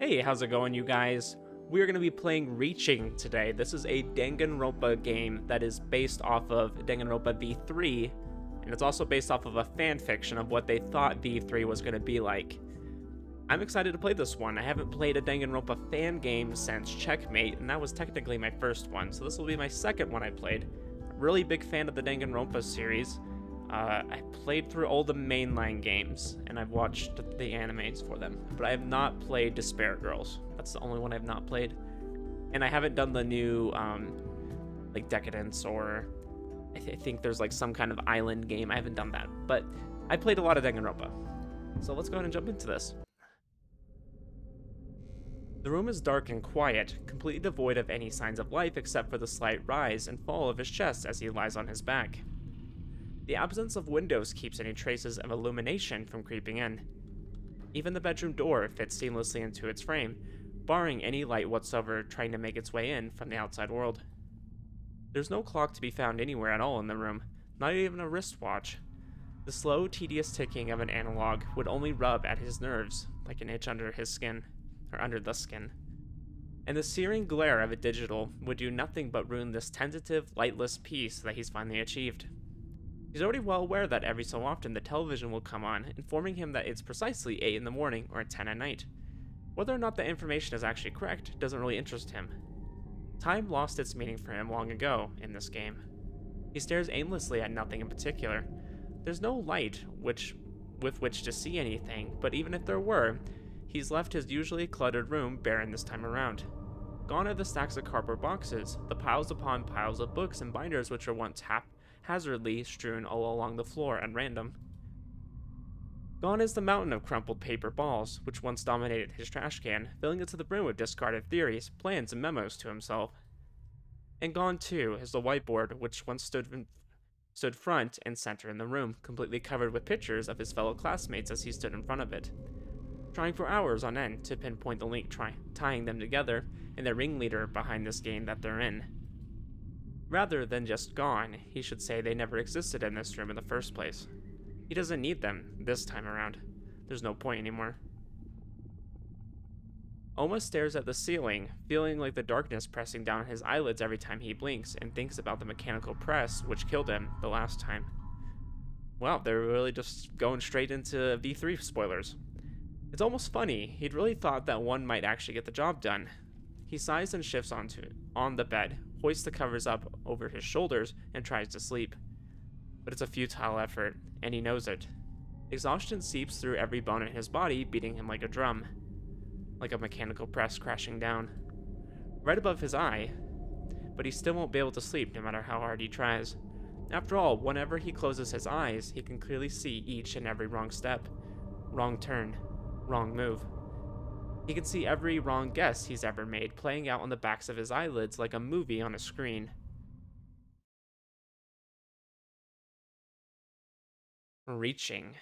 Hey, how's it going, you guys? We're going to be playing Reaching today. This is a Danganronpa game that is based off of Danganronpa V3, and it's also based off of a fan fiction of what they thought V3 was going to be like. I'm excited to play this one. I haven't played a Danganronpa fan game since Checkmate, and that was technically my first one, so this will be my second one I played. Really big fan of the Danganronpa series. Uh, I played through all the mainline games, and I've watched the animes for them, but I have not played Despair Girls. That's the only one I've not played. And I haven't done the new, um, like, Decadence, or I, th- I think there's, like, some kind of island game. I haven't done that, but I played a lot of Danganronpa. So let's go ahead and jump into this. The room is dark and quiet, completely devoid of any signs of life except for the slight rise and fall of his chest as he lies on his back. The absence of windows keeps any traces of illumination from creeping in. Even the bedroom door fits seamlessly into its frame, barring any light whatsoever trying to make its way in from the outside world. There's no clock to be found anywhere at all in the room, not even a wristwatch. The slow, tedious ticking of an analog would only rub at his nerves, like an itch under his skin, or under the skin. And the searing glare of a digital would do nothing but ruin this tentative, lightless peace that he's finally achieved. He's already well aware that every so often the television will come on, informing him that it's precisely 8 in the morning or 10 at night. Whether or not the information is actually correct doesn't really interest him. Time lost its meaning for him long ago in this game. He stares aimlessly at nothing in particular. There's no light which with which to see anything, but even if there were, he's left his usually cluttered room barren this time around. Gone are the stacks of cardboard boxes, the piles upon piles of books and binders which were once half hazardly strewn all along the floor at random. Gone is the mountain of crumpled paper balls, which once dominated his trash can, filling it to the brim with discarded theories, plans, and memos to himself. And gone, too, is the whiteboard, which once stood, in, stood front and center in the room, completely covered with pictures of his fellow classmates as he stood in front of it. Trying for hours on end to pinpoint the link tying them together and the ringleader behind this game that they're in. Rather than just gone, he should say they never existed in this room in the first place. He doesn't need them this time around. There's no point anymore. Oma stares at the ceiling, feeling like the darkness pressing down on his eyelids every time he blinks and thinks about the mechanical press which killed him the last time. Wow, they're really just going straight into V3 spoilers. It's almost funny, he'd really thought that one might actually get the job done. He sighs and shifts onto on the bed, hoists the covers up over his shoulders, and tries to sleep. But it's a futile effort, and he knows it. Exhaustion seeps through every bone in his body, beating him like a drum, like a mechanical press crashing down. Right above his eye, but he still won't be able to sleep no matter how hard he tries. After all, whenever he closes his eyes, he can clearly see each and every wrong step, wrong turn, wrong move. He can see every wrong guess he's ever made playing out on the backs of his eyelids like a movie on a screen. Reaching.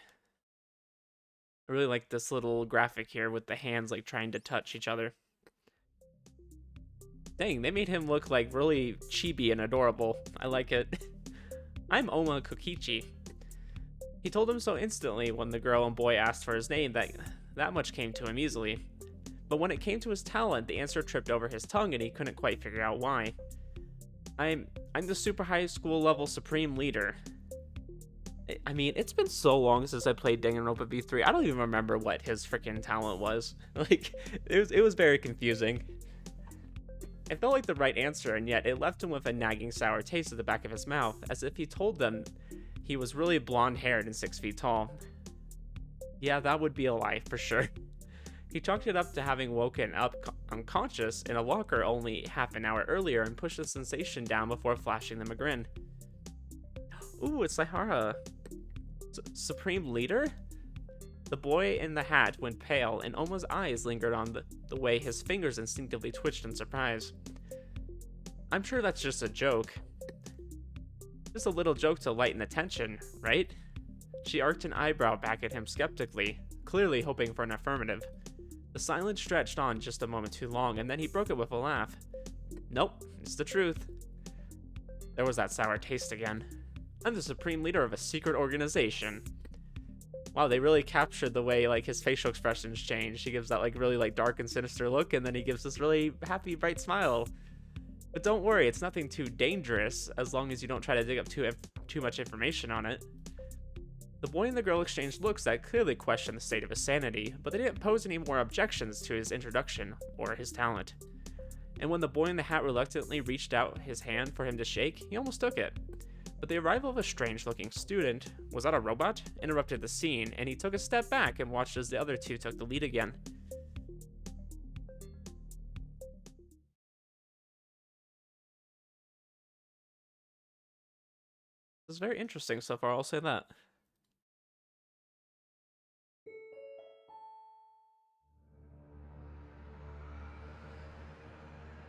I really like this little graphic here with the hands like trying to touch each other. Dang, they made him look like really chibi and adorable. I like it. I'm Oma Kokichi. He told him so instantly when the girl and boy asked for his name that that much came to him easily. But when it came to his talent, the answer tripped over his tongue and he couldn't quite figure out why. I'm I'm the super high school level supreme leader. I mean, it's been so long since I played Danganronpa V3. I don't even remember what his freaking talent was. Like, it was it was very confusing. It felt like the right answer, and yet it left him with a nagging sour taste at the back of his mouth, as if he told them he was really blonde haired and six feet tall. Yeah, that would be a lie for sure. He chalked it up to having woken up unconscious in a locker only half an hour earlier and pushed the sensation down before flashing them a grin. Ooh, it's Saihara. S Supreme Leader? The boy in the hat went pale, and Oma's eyes lingered on the, the way his fingers instinctively twitched in surprise. I'm sure that's just a joke. Just a little joke to lighten the tension, right? She arched an eyebrow back at him skeptically, clearly hoping for an affirmative. The silence stretched on just a moment too long, and then he broke it with a laugh. Nope, it's the truth. There was that sour taste again. I'm the supreme leader of a secret organization. Wow, they really captured the way like his facial expressions change. He gives that like really like dark and sinister look, and then he gives this really happy, bright smile. But don't worry, it's nothing too dangerous as long as you don't try to dig up too too much information on it. The boy and the girl exchanged looks that clearly questioned the state of his sanity, but they didn't pose any more objections to his introduction or his talent. And when the boy in the hat reluctantly reached out his hand for him to shake, he almost took it. But the arrival of a strange looking student, was that a robot? interrupted the scene, and he took a step back and watched as the other two took the lead again. Is very interesting so far, I'll say that.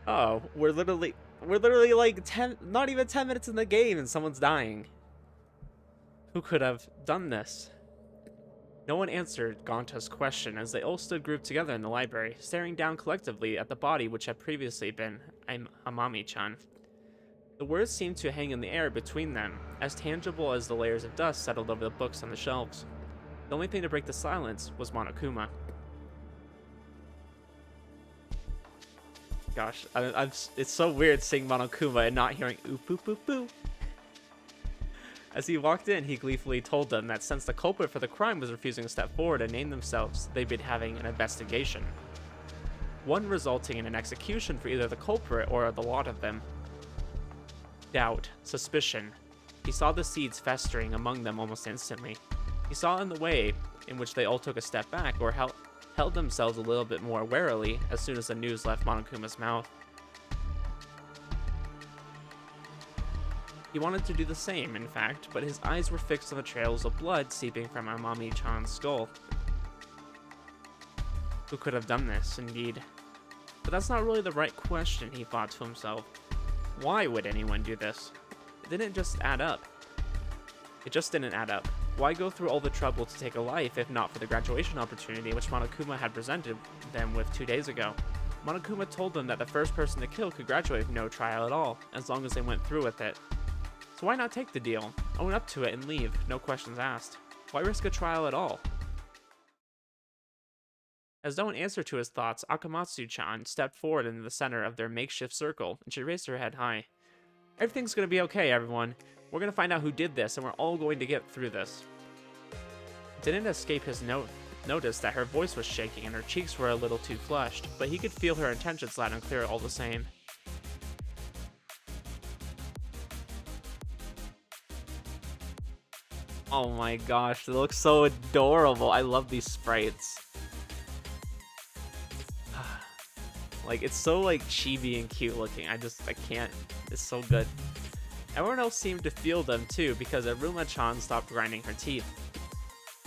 Oh, we're literally we're literally like 10 not even 10 minutes in the game and someone's dying. Who could have done this? No one answered Gonta's question as they all stood grouped together in the library, staring down collectively at the body which had previously been Amami-chan. The words seemed to hang in the air between them, as tangible as the layers of dust settled over the books on the shelves. The only thing to break the silence was Monokuma. Gosh, I, I'm, it's so weird seeing Monokuma and not hearing oop boop boop boo. As he walked in, he gleefully told them that since the culprit for the crime was refusing to step forward and name themselves, they'd been having an investigation. One resulting in an execution for either the culprit or the lot of them. Doubt, suspicion. He saw the seeds festering among them almost instantly. He saw in the way in which they all took a step back or held, held themselves a little bit more warily as soon as the news left Monokuma's mouth. He wanted to do the same, in fact, but his eyes were fixed on the trails of blood seeping from Amami-chan's skull. Who could have done this, indeed? But that's not really the right question, he thought to himself. Why would anyone do this? It didn't just add up. It just didn't add up. Why go through all the trouble to take a life if not for the graduation opportunity which Monokuma had presented them with two days ago? Monokuma told them that the first person to kill could graduate with no trial at all, as long as they went through with it. So why not take the deal, own up to it and leave, no questions asked? Why risk a trial at all? As no one answered to his thoughts, Akamatsu-chan stepped forward into the center of their makeshift circle, and she raised her head high. Everything's gonna be okay, everyone. We're gonna find out who did this, and we're all going to get through this. Didn't escape his note notice that her voice was shaking and her cheeks were a little too flushed, but he could feel her intentions loud and clear all the same. Oh my gosh, they look so adorable. I love these sprites. like, it's so like chibi and cute looking. I just, I can't. It's so good. Everyone else seemed to feel them too because Iruma-chan stopped grinding her teeth.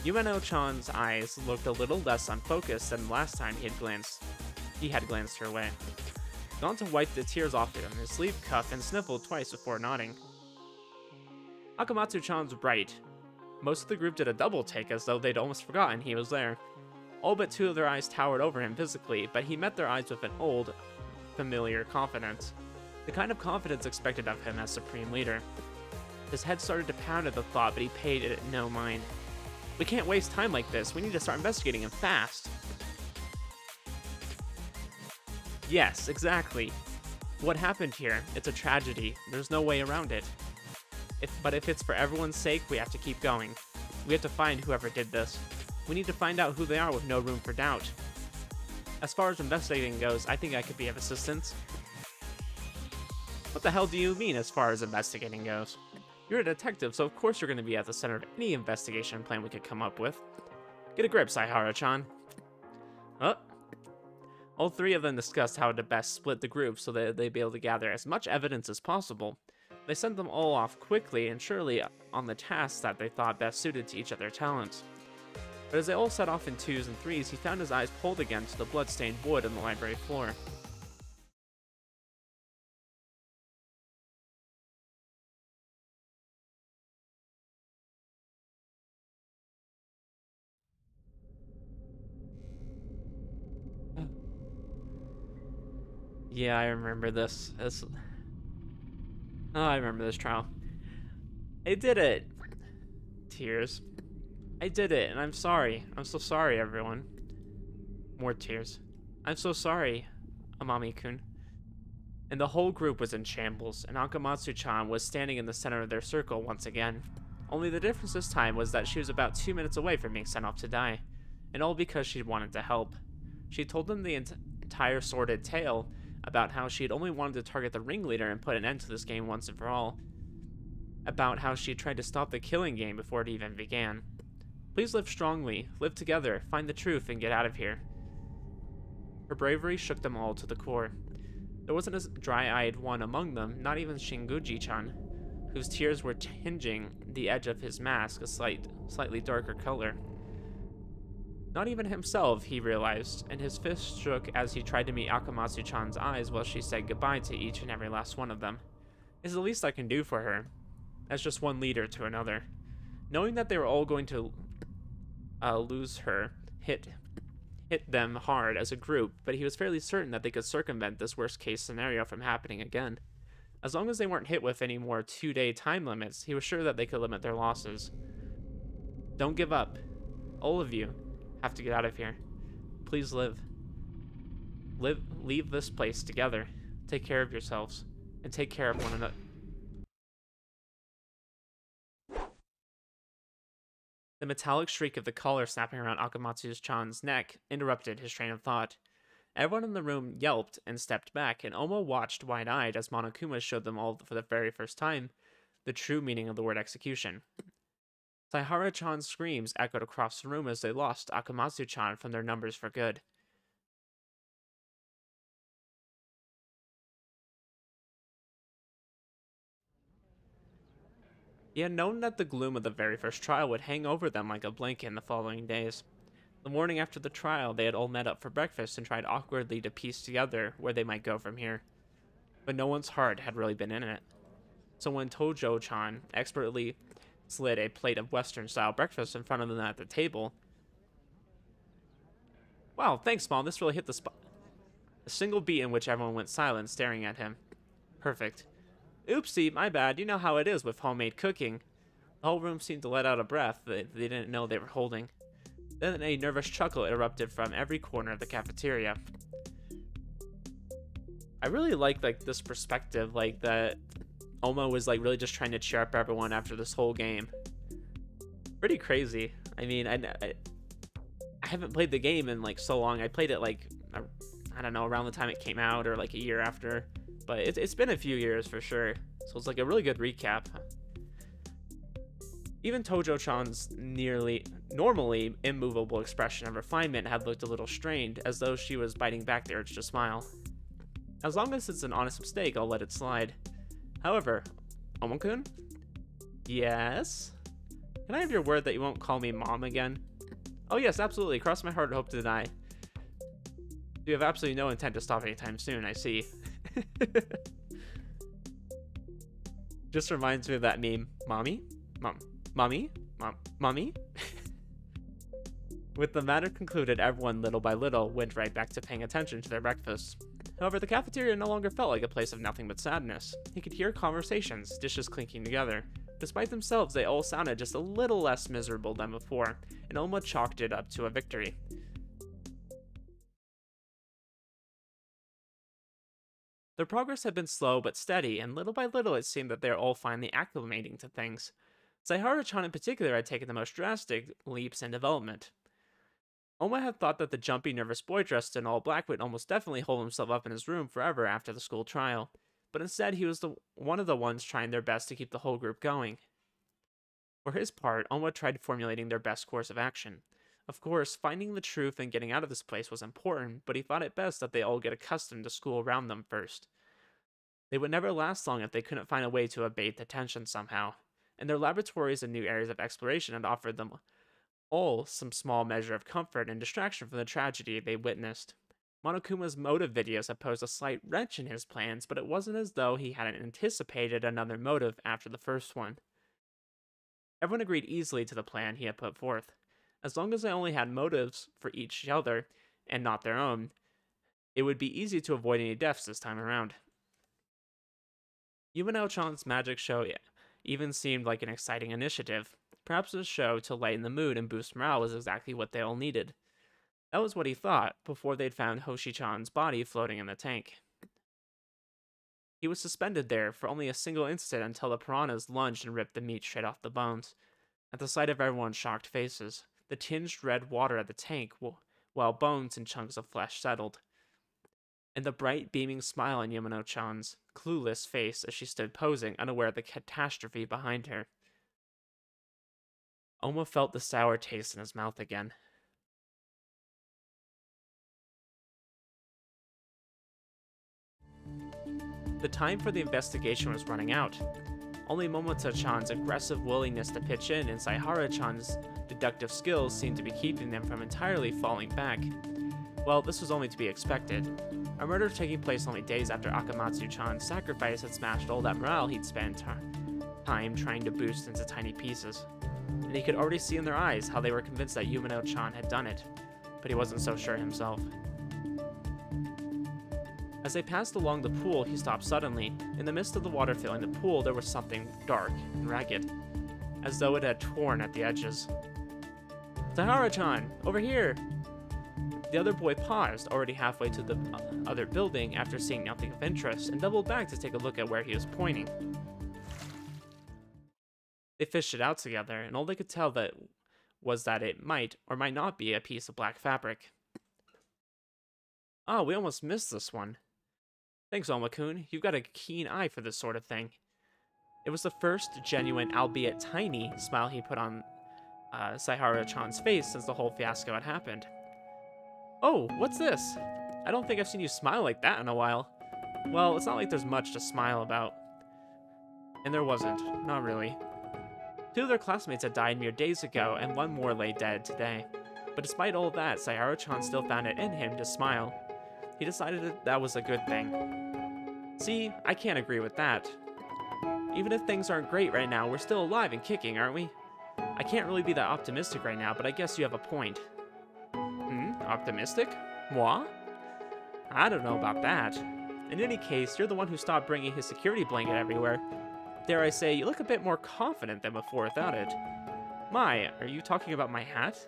Yumeno-chan's eyes looked a little less unfocused than last time he had glanced he had glanced her way. Gonta wiped the tears off him, his sleeve cuff, and sniffled twice before nodding. Akamatsu-chan's right. Most of the group did a double take as though they'd almost forgotten he was there. All but two of their eyes towered over him physically, but he met their eyes with an old, familiar confidence the kind of confidence expected of him as Supreme Leader. His head started to pound at the thought, but he paid it no mind. We can't waste time like this. We need to start investigating him fast. Yes, exactly. What happened here? It's a tragedy. There's no way around it. If, but if it's for everyone's sake, we have to keep going. We have to find whoever did this. We need to find out who they are with no room for doubt. As far as investigating goes, I think I could be of assistance. What the hell do you mean as far as investigating goes? You're a detective, so of course you're going to be at the center of any investigation plan we could come up with. Get a grip, Saihara-chan. Oh. All three of them discussed how to best split the group so that they'd be able to gather as much evidence as possible. They sent them all off quickly and surely on the tasks that they thought best suited to each of their talents. But as they all set off in twos and threes, he found his eyes pulled again to the blood-stained wood on the library floor. Yeah, I remember this. this. Oh, I remember this trial. I did it. Tears. I did it, and I'm sorry. I'm so sorry, everyone. More tears. I'm so sorry, Amami-kun. And the whole group was in shambles, and Akamatsu-chan was standing in the center of their circle once again. Only the difference this time was that she was about two minutes away from being sent off to die, and all because she wanted to help. She told them the ent entire sordid tale about how she had only wanted to target the ringleader and put an end to this game once and for all. About how she had tried to stop the killing game before it even began. Please live strongly, live together, find the truth, and get out of here. Her bravery shook them all to the core. There wasn't a dry-eyed one among them, not even Shinguji-chan, whose tears were tinging the edge of his mask a slight, slightly darker color. Not even himself, he realized, and his fist shook as he tried to meet Akamatsu-chan's eyes while she said goodbye to each and every last one of them. It's the least I can do for her, as just one leader to another. Knowing that they were all going to uh, lose her hit hit them hard as a group, but he was fairly certain that they could circumvent this worst case scenario from happening again. As long as they weren't hit with any more two day time limits, he was sure that they could limit their losses. Don't give up. All of you have to get out of here. Please live. Live leave this place together. Take care of yourselves and take care of one another. The metallic shriek of the collar snapping around Akamatsu-chan's neck interrupted his train of thought. Everyone in the room yelped and stepped back, and Oma watched wide-eyed as Monokuma showed them all for the very first time the true meaning of the word execution. Saihara-chan's screams echoed across the room as they lost Akamatsu-chan from their numbers for good. He had known that the gloom of the very first trial would hang over them like a blanket in the following days. The morning after the trial, they had all met up for breakfast and tried awkwardly to piece together where they might go from here. But no one's heart had really been in it. So when Tojo-chan expertly slid a plate of Western-style breakfast in front of them at the table... Wow, thanks, Mom. This really hit the spot. A single beat in which everyone went silent, staring at him. Perfect. Oopsie, my bad. You know how it is with homemade cooking. The whole room seemed to let out a breath that they didn't know they were holding. Then a nervous chuckle erupted from every corner of the cafeteria. I really like like this perspective, like that Oma was like really just trying to cheer up everyone after this whole game. Pretty crazy. I mean, I, I, I haven't played the game in like so long. I played it like I don't know around the time it came out or like a year after but it, it's been a few years for sure. So it's like a really good recap. Even Tojo-chan's nearly normally immovable expression of refinement had looked a little strained, as though she was biting back the urge to smile. As long as it's an honest mistake, I'll let it slide. However, Omakun? Yes? Can I have your word that you won't call me mom again? Oh yes, absolutely. Cross my heart, hope to deny. You have absolutely no intent to stop anytime soon, I see. Just reminds me of that meme. Mommy? Mom. Mommy? Mom. Mommy? With the matter concluded, everyone, little by little, went right back to paying attention to their breakfast. However, the cafeteria no longer felt like a place of nothing but sadness. He could hear conversations, dishes clinking together. Despite themselves, they all sounded just a little less miserable than before, and Oma chalked it up to a victory. Their progress had been slow but steady, and little by little it seemed that they were all finally acclimating to things. Saihara-chan in particular had taken the most drastic leaps in development. Oma had thought that the jumpy, nervous boy dressed in all black would almost definitely hold himself up in his room forever after the school trial, but instead he was the one of the ones trying their best to keep the whole group going. For his part, Oma tried formulating their best course of action. Of course, finding the truth and getting out of this place was important, but he thought it best that they all get accustomed to school around them first. They would never last long if they couldn't find a way to abate the tension somehow, and their laboratories and new areas of exploration had offered them all some small measure of comfort and distraction from the tragedy they witnessed. Monokuma's motive videos had posed a slight wrench in his plans, but it wasn't as though he hadn't anticipated another motive after the first one. Everyone agreed easily to the plan he had put forth. As long as they only had motives for each other and not their own, it would be easy to avoid any deaths this time around. Yumeno Chan's magic show even seemed like an exciting initiative. Perhaps the show to lighten the mood and boost morale was exactly what they all needed. That was what he thought before they'd found Hoshi-chan's body floating in the tank. He was suspended there for only a single instant until the piranhas lunged and ripped the meat straight off the bones. At the sight of everyone's shocked faces, the tinged red water at the tank, while bones and chunks of flesh settled. And the bright, beaming smile on Yumeno-chan's clueless face as she stood posing, unaware of the catastrophe behind her. Oma felt the sour taste in his mouth again. The time for the investigation was running out. Only Momota-chan's aggressive willingness to pitch in and Saihara-chan's deductive skills seemed to be keeping them from entirely falling back. Well, this was only to be expected. A murder taking place only days after Akamatsu-chan's sacrifice had smashed all that morale he'd spent time trying to boost into tiny pieces. And he could already see in their eyes how they were convinced that Yumeno-chan had done it, but he wasn't so sure himself. As they passed along the pool, he stopped suddenly. In the midst of the water filling the pool, there was something dark and ragged, as though it had torn at the edges. Saihara-chan, over here! The other boy paused, already halfway to the other building after seeing nothing of interest, and doubled back to take a look at where he was pointing. They fished it out together, and all they could tell that was that it might or might not be a piece of black fabric. Oh, we almost missed this one. Thanks, Oma-kun. You've got a keen eye for this sort of thing. It was the first genuine, albeit tiny, smile he put on uh, Saihara-chan's face since the whole fiasco had happened. Oh, what's this? I don't think I've seen you smile like that in a while. Well, it's not like there's much to smile about. And there wasn't. Not really. Two of their classmates had died mere days ago, and one more lay dead today. But despite all that, Saihara-chan still found it in him to smile. He decided that, that was a good thing. See, I can't agree with that. Even if things aren't great right now, we're still alive and kicking, aren't we? I can't really be that optimistic right now, but I guess you have a point. Hmm? Optimistic? Moi? I don't know about that. In any case, you're the one who stopped bringing his security blanket everywhere. Dare I say, you look a bit more confident than before without it. My, are you talking about my hat?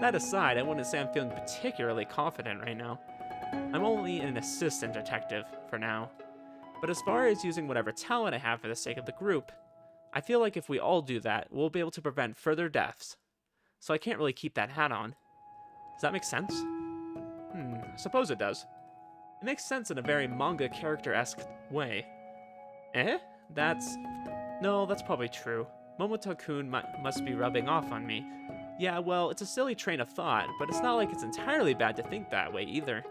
That aside, I wouldn't say I'm feeling particularly confident right now. I'm only an assistant detective for now. But as far as using whatever talent I have for the sake of the group, I feel like if we all do that, we'll be able to prevent further deaths. So I can't really keep that hat on. Does that make sense? Hmm, I suppose it does. It makes sense in a very manga character-esque way. Eh? That's... No, that's probably true. Momota-kun must be rubbing off on me. Yeah, well, it's a silly train of thought, but it's not like it's entirely bad to think that way either.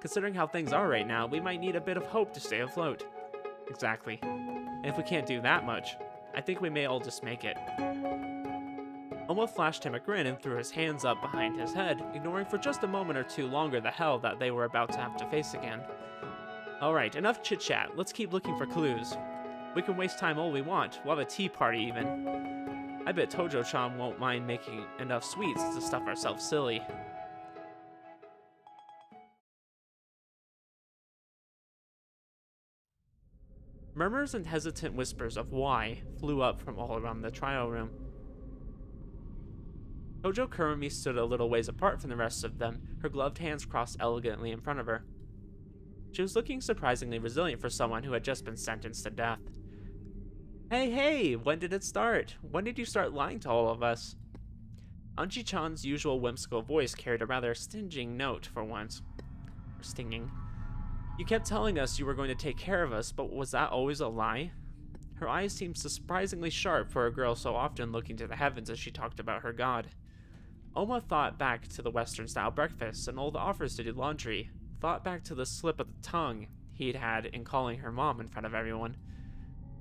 Considering how things are right now, we might need a bit of hope to stay afloat. Exactly. And if we can't do that much, I think we may all just make it. Oma flashed him a grin and threw his hands up behind his head, ignoring for just a moment or two longer the hell that they were about to have to face again. Alright, enough chit-chat. Let's keep looking for clues. We can waste time all we want. We'll have a tea party even. I bet Tojo-chan won't mind making enough sweets to stuff ourselves silly. Murmurs and hesitant whispers of why flew up from all around the trial room. Tojo Kirumi stood a little ways apart from the rest of them, her gloved hands crossed elegantly in front of her. She was looking surprisingly resilient for someone who had just been sentenced to death. Hey, hey, when did it start? When did you start lying to all of us? Angie-chan's usual whimsical voice carried a rather stinging note for once. Or stinging. You kept telling us you were going to take care of us, but was that always a lie? Her eyes seemed surprisingly sharp for a girl so often looking to the heavens as she talked about her god. Oma thought back to the Western-style breakfast and all the offers to do laundry, thought back to the slip of the tongue he'd had in calling her mom in front of everyone.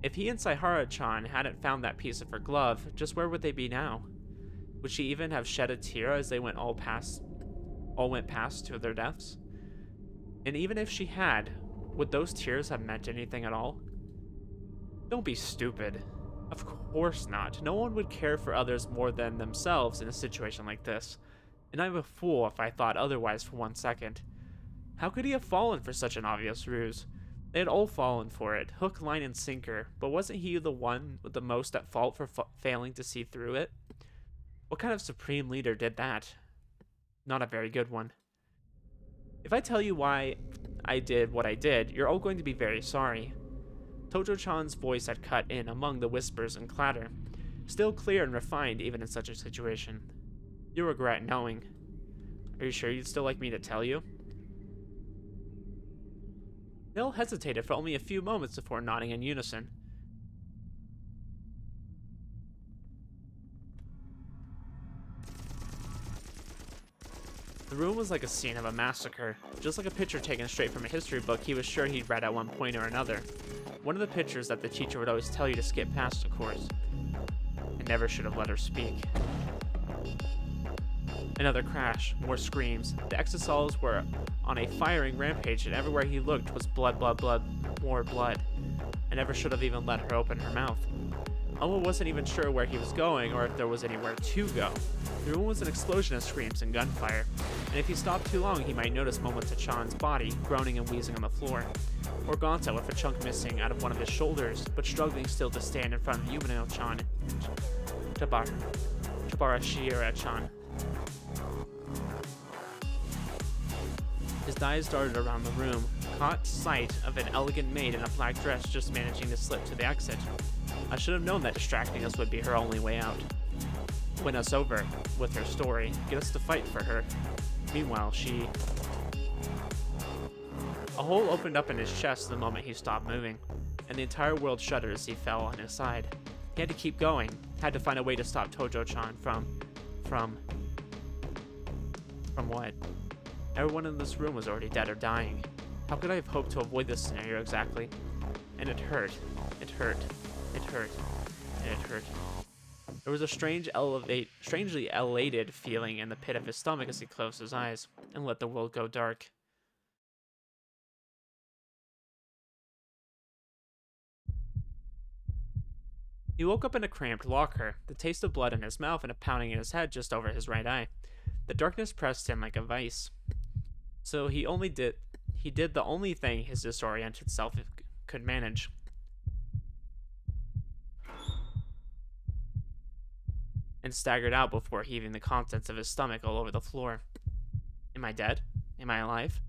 If he and Saihara-chan hadn't found that piece of her glove, just where would they be now? Would she even have shed a tear as they went all past all went past to their deaths? And even if she had, would those tears have meant anything at all? Don't be stupid. Of course not. No one would care for others more than themselves in a situation like this. And I'm a fool if I thought otherwise for one second. How could he have fallen for such an obvious ruse? They had all fallen for it, hook, line, and sinker, but wasn't he the one with the most at fault for failing to see through it? What kind of supreme leader did that? Not a very good one. If I tell you why I did what I did, you're all going to be very sorry. Tojo-chan's voice had cut in among the whispers and clatter, still clear and refined even in such a situation. You regret knowing. Are you sure you'd still like me to tell you? All hesitated for only a few moments before nodding in unison. The room was like a scene of a massacre. Just like a picture taken straight from a history book he was sure he'd read at one point or another. One of the pictures that the teacher would always tell you to skip past, of course. I never should have let her speak. Another crash, more screams. The Exisals were on a firing rampage, and everywhere he looked was blood, blood, blood, more blood. I never should have even let her open her mouth. Oma wasn't even sure where he was going or if there was anywhere to go. The room was an explosion of screams and gunfire, and if he stopped too long, he might notice Momota-chan's body groaning and wheezing on the floor, or Gonta with a chunk missing out of one of his shoulders, but struggling still to stand in front of Yumeno-chan Tabar Tabarashira-chan. His eyes darted around the room, caught sight of an elegant maid in a black dress just managing to slip to the exit. I should have known that distracting us would be her only way out. Win us over with her story, get us to fight for her. Meanwhile, she... A hole opened up in his chest the moment he stopped moving, and the entire world shuddered as he fell on his side. He had to keep going, had to find a way to stop Tojo-chan from... from... From what? Everyone in this room was already dead or dying. How could I have hoped to avoid this scenario exactly? And it hurt. It hurt. It hurt. And it hurt. There was a strange elevate, strangely elated feeling in the pit of his stomach as he closed his eyes and let the world go dark. He woke up in a cramped locker, the taste of blood in his mouth and a pounding in his head just over his right eye. The darkness pressed him like a vice. So he only did he did the only thing his disoriented self could manage. And staggered out before heaving the contents of his stomach all over the floor. Am I dead? Am I alive?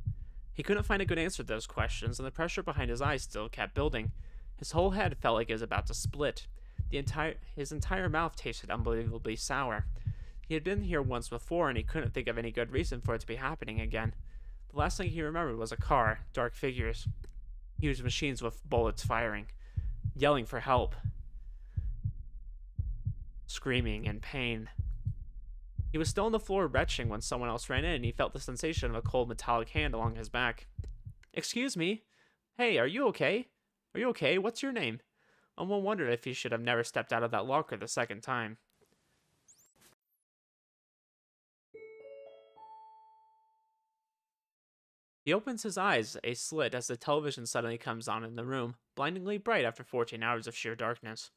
He couldn't find a good answer to those questions, and the pressure behind his eyes still kept building. His whole head felt like it was about to split. The entire his entire mouth tasted unbelievably sour. He had been here once before, and he couldn't think of any good reason for it to be happening again. The last thing he remembered was a car, dark figures, huge machines with bullets firing, yelling for help, screaming in pain. He was still on the floor retching when someone else ran in, and he felt the sensation of a cold metallic hand along his back. Excuse me? Hey, are you okay? Are you okay? What's your name? Oma wondered if he should have never stepped out of that locker the second time. He opens his eyes a slit as the television suddenly comes on in the room, blindingly bright after 14 hours of sheer darkness.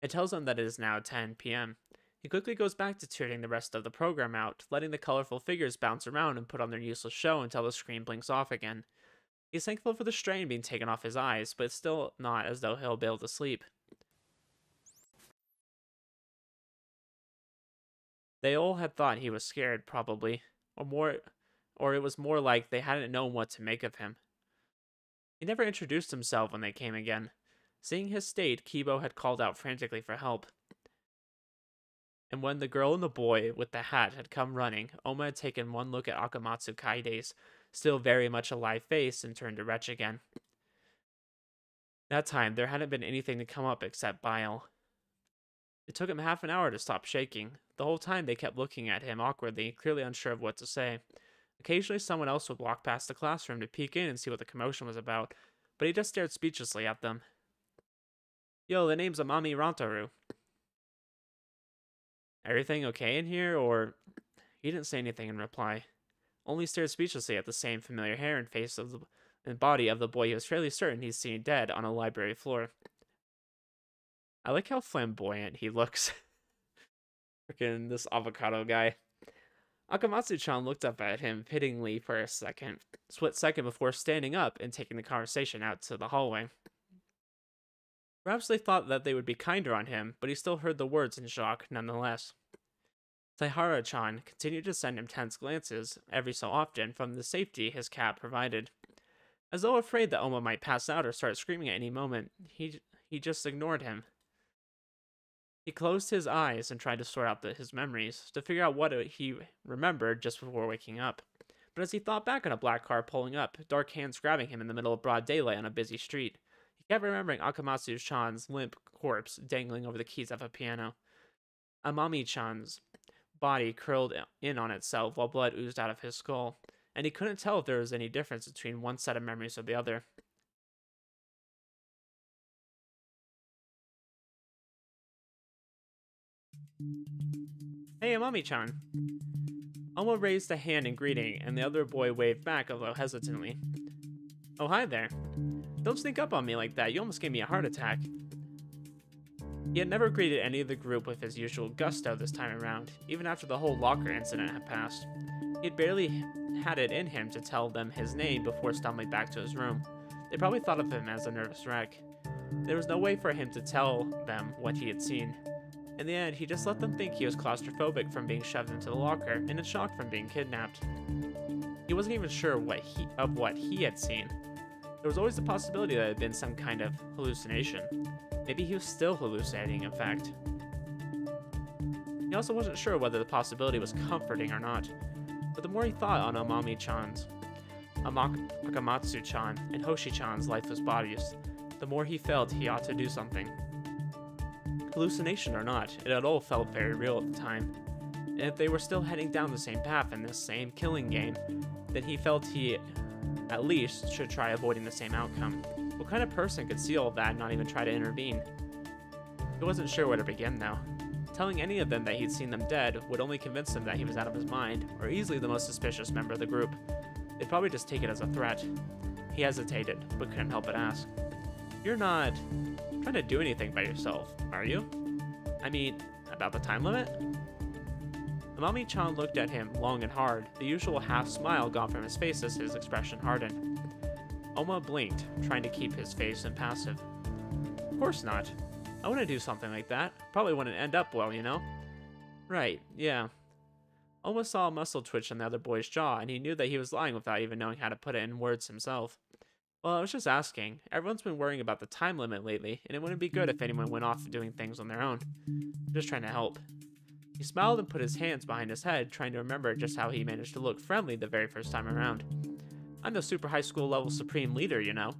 It tells him that it is now 10 p.m. He quickly goes back to tuning the rest of the program out, letting the colorful figures bounce around and put on their useless show until the screen blinks off again. He's thankful for the strain being taken off his eyes, but it's still not as though he'll be able to sleep. They all had thought he was scared, probably, or more or it was more like they hadn't known what to make of him. He never introduced himself when they came again. Seeing his state, Kibo had called out frantically for help. And when the girl and the boy with the hat had come running, Oma had taken one look at Akamatsu Kaede's still very much alive face and turned to Retch again. That time, there hadn't been anything to come up except bile. It took him half an hour to stop shaking. The whole time they kept looking at him awkwardly, clearly unsure of what to say. Occasionally, someone else would walk past the classroom to peek in and see what the commotion was about, but he just stared speechlessly at them. Yo, the name's Amami Rantaro. Everything okay in here, or... He didn't say anything in reply, only stared speechlessly at the same familiar hair and face of the and body of the boy he was fairly certain he'd seen dead on a library floor. I like how flamboyant he looks. Freaking this avocado guy. Akamatsu-chan looked up at him pityingly for a second, split second before standing up and taking the conversation out to the hallway. Perhaps they thought that they would be kinder on him, but he still heard the words in shock nonetheless. Saihara-chan continued to send him tense glances every so often from the safety his cat provided. As though afraid that Oma might pass out or start screaming at any moment, he, he just ignored him. He closed his eyes and tried to sort out the, his memories, to figure out what he remembered just before waking up. But as he thought back on a black car pulling up, dark hands grabbing him in the middle of broad daylight on a busy street, he kept remembering Akamatsu-chan's limp corpse dangling over the keys of a piano. Amami-chan's body curled in on itself while blood oozed out of his skull, and he couldn't tell if there was any difference between one set of memories or the other. Hey, Amami-chan. Oma raised a hand in greeting, and the other boy waved back, although hesitantly. Oh, hi there. Don't sneak up on me like that, you almost gave me a heart attack. He had never greeted any of the group with his usual gusto this time around, even after the whole locker incident had passed. He had barely had it in him to tell them his name before stumbling back to his room. They probably thought of him as a nervous wreck. There was no way for him to tell them what he had seen. In the end, he just let them think he was claustrophobic from being shoved into the locker and in shock from being kidnapped. He wasn't even sure what he, of what he had seen. There was always the possibility that it had been some kind of hallucination. Maybe he was still hallucinating, in fact. He also wasn't sure whether the possibility was comforting or not, but the more he thought on Amami-chan's, Akamatsu-chan, and Hoshi-chan's lifeless bodies, the more he felt he ought to do something. Hallucination or not, it had all felt very real at the time. And if they were still heading down the same path in this same killing game, then he felt he, at least, should try avoiding the same outcome. What kind of person could see all that and not even try to intervene? He wasn't sure where to begin, though. Telling any of them that he'd seen them dead would only convince them that he was out of his mind, or easily the most suspicious member of the group. They'd probably just take it as a threat. He hesitated, but couldn't help but ask. You're not trying to do anything by yourself, are you? I mean, about the time limit? Amami-chan looked at him long and hard, the usual half smile gone from his face as his expression hardened. Oma blinked, trying to keep his face impassive. Of course not. I wouldn't do something like that. Probably wouldn't end up well, you know? Right, yeah. Oma saw a muscle twitch on the other boy's jaw, and he knew that he was lying without even knowing how to put it in words himself. Well, I was just asking. Everyone's been worrying about the time limit lately, and it wouldn't be good if mm-hmm. anyone went off doing things on their own. just trying to help. He smiled and put his hands behind his head, trying to remember just how he managed to look friendly the very first time around. I'm the super high school level supreme leader, you know.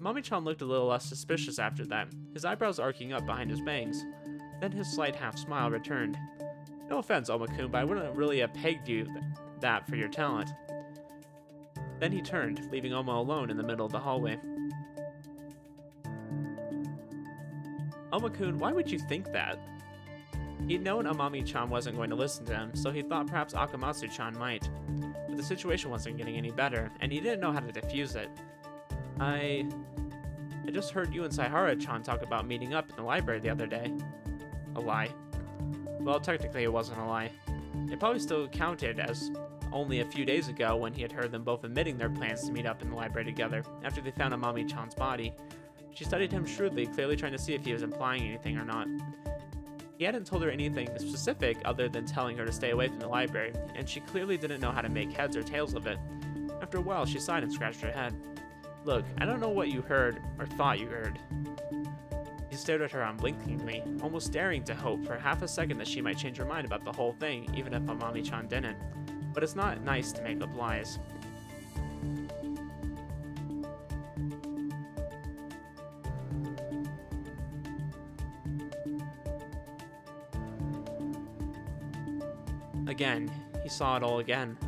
Amami-chan looked a little less suspicious after that, his eyebrows arcing up behind his bangs. Then his slight half smile returned. No offense, Oma-kun, but I wouldn't really have pegged you th that for your talent. Then he turned, leaving Oma alone in the middle of the hallway. Oma-kun, why would you think that? He'd known Amami-chan wasn't going to listen to him, so he thought perhaps Akamatsu-chan might but the situation wasn't getting any better, and he didn't know how to defuse it. I... I just heard you and Saihara-chan talk about meeting up in the library the other day. A lie. Well, technically it wasn't a lie. It probably still counted as only a few days ago when he had heard them both admitting their plans to meet up in the library together after they found Amami-chan's body. She studied him shrewdly, clearly trying to see if he was implying anything or not. He hadn't told her anything specific other than telling her to stay away from the library, and she clearly didn't know how to make heads or tails of it. After a while, she sighed and scratched her head. Look, I don't know what you heard, or thought you heard. He stared at her unblinkingly, almost daring to hope for half a second that she might change her mind about the whole thing, even if Amami-chan didn't. But it's not nice to make up lies. Again, he saw it all again.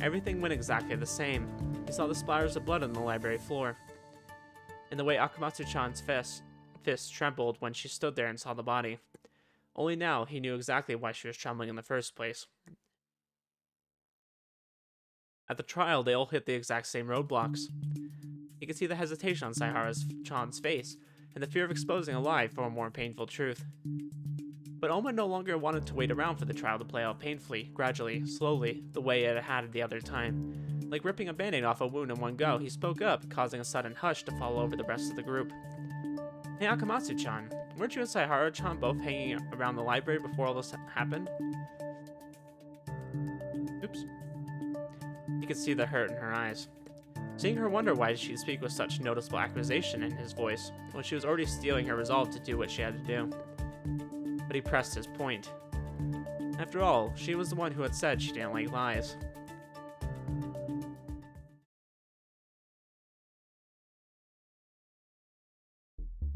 Everything went exactly the same. He saw the splatters of blood on the library floor. And the way Akamatsu-chan's fist, fist trembled when she stood there and saw the body. Only now he knew exactly why she was trembling in the first place. At the trial, they all hit the exact same roadblocks. He could see the hesitation on Saihara's-chan's face, and the fear of exposing a lie for a more painful truth. But Oma no longer wanted to wait around for the trial to play out painfully, gradually, slowly, the way it had the other time. Like ripping a band-aid off a wound in one go, he spoke up, causing a sudden hush to fall over the rest of the group. Hey Akamatsu-chan, weren't you and Saihara-chan both hanging around the library before all this happened? Could see the hurt in her eyes. Seeing her wonder why she'd speak with such noticeable accusation in his voice, when she was already stealing her resolve to do what she had to do. But he pressed his point. After all, she was the one who had said she didn't like lies.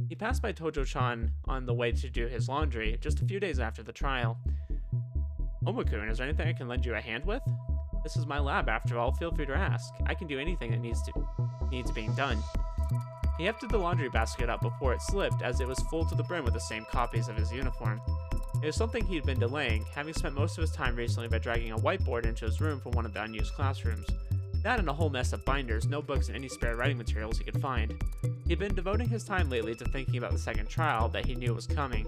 He passed by Tojo-chan on the way to do his laundry just a few days after the trial. Omakun, is there anything I can lend you a hand with? This is my lab, after all. Feel free to ask. I can do anything that needs to needs being done. He hefted the laundry basket up before it slipped, as it was full to the brim with the same copies of his uniform. It was something he'd been delaying, having spent most of his time recently by dragging a whiteboard into his room from one of the unused classrooms. That and a whole mess of binders, notebooks, and any spare writing materials he could find. He'd been devoting his time lately to thinking about the second trial that he knew was coming,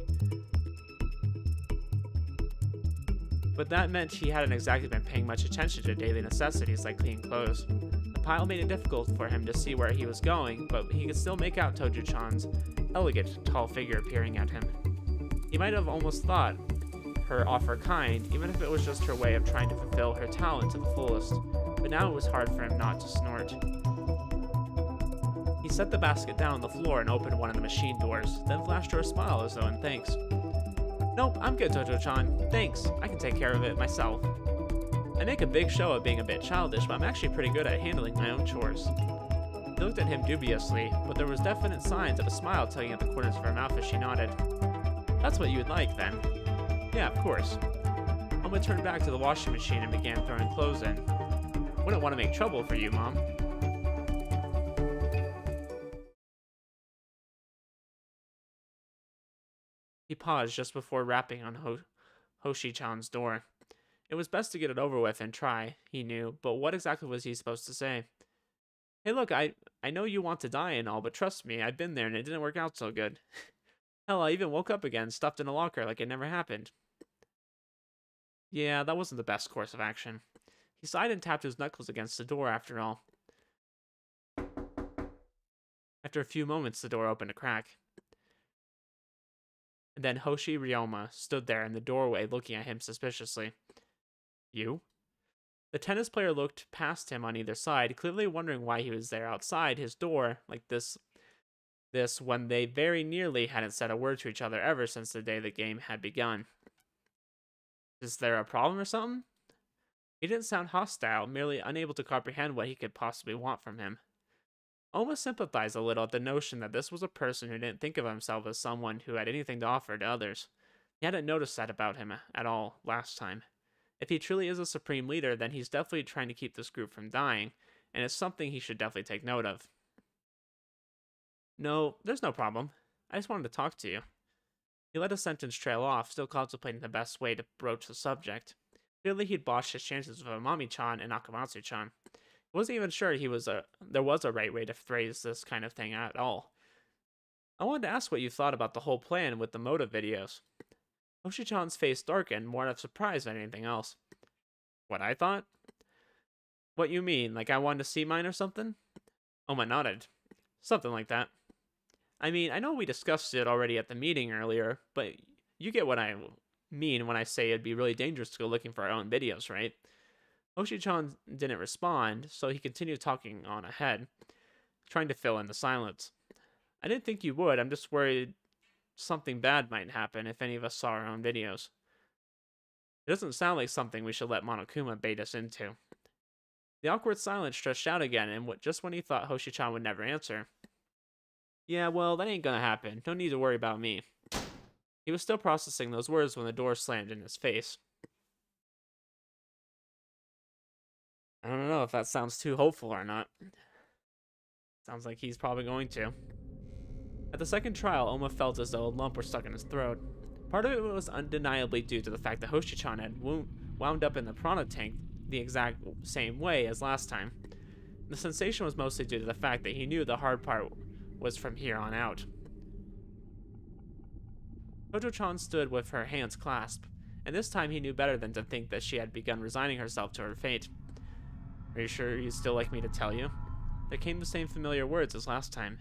but that meant he hadn't exactly been paying much attention to daily necessities like clean clothes. The pile made it difficult for him to see where he was going, but he could still make out Tojo-chan's elegant, tall figure peering at him. He might have almost thought her offer kind, even if it was just her way of trying to fulfill her talent to the fullest, but now it was hard for him not to snort. He set the basket down on the floor and opened one of the machine doors, then flashed her a smile as though in thanks. Nope, I'm good, Tojo-chan. Thanks, I can take care of it myself. I make a big show of being a bit childish, but I'm actually pretty good at handling my own chores. He looked at him dubiously, but there was definite signs of a smile tugging at the corners of her mouth as she nodded. That's what you would like, then. Yeah, of course. Oma turned back to the washing machine and began throwing clothes in. Wouldn't want to make trouble for you, Mom. He paused just before rapping on Ho- Hoshi-chan's door. It was best to get it over with and try, he knew, but what exactly was he supposed to say? Hey, look, I, I know you want to die and all, but trust me, I've been there and it didn't work out so good. Hell, I even woke up again, stuffed in a locker like it never happened. Yeah, that wasn't the best course of action. He sighed and tapped his knuckles against the door after all. After a few moments, the door opened a crack. And then Hoshi Ryoma stood there in the doorway looking at him suspiciously. You? The tennis player looked past him on either side, clearly wondering why he was there outside his door like this this when they very nearly hadn't said a word to each other ever since the day the game had begun. Is there a problem or something? He didn't sound hostile, merely unable to comprehend what he could possibly want from him almost sympathized a little at the notion that this was a person who didn't think of himself as someone who had anything to offer to others. He hadn't noticed that about him at all last time. If he truly is a supreme leader, then he's definitely trying to keep this group from dying, and it's something he should definitely take note of. No, there's no problem. I just wanted to talk to you. He let a sentence trail off, still contemplating the best way to broach the subject. Clearly, he'd botched his chances with Amami-chan and Akamatsu-chan wasn't even sure he was a there was a right way to phrase this kind of thing at all. I wanted to ask what you thought about the whole plan with the motive videos. Hoshi-chan's face darkened, more of surprise than anything else. What I thought? What you mean, like I wanted to see mine or something? Oh, Oma nodded. Something like that. I mean, I know we discussed it already at the meeting earlier, but you get what I mean when I say it'd be really dangerous to go looking for our own videos, right? Hoshi-chan didn't respond, so he continued talking on ahead, trying to fill in the silence. I didn't think you would. I'm just worried something bad might happen if any of us saw our own videos. It doesn't sound like something we should let Monokuma bait us into. The awkward silence stretched out again, and just when he thought Hoshi-chan would never answer. Yeah, well, that ain't gonna happen. No need to worry about me. He was still processing those words when the door slammed in his face. I don't know if that sounds too hopeful or not. Sounds like he's probably going to. At the second trial, Oma felt as though a lump were stuck in his throat. Part of it was undeniably due to the fact that Hoshi-chan had wound up in the piranha tank the exact same way as last time. The sensation was mostly due to the fact that he knew the hard part was from here on out. Tojo-chan stood with her hands clasped, and this time he knew better than to think that she had begun resigning herself to her fate. Are you sure you'd still like me to tell you? There came the same familiar words as last time.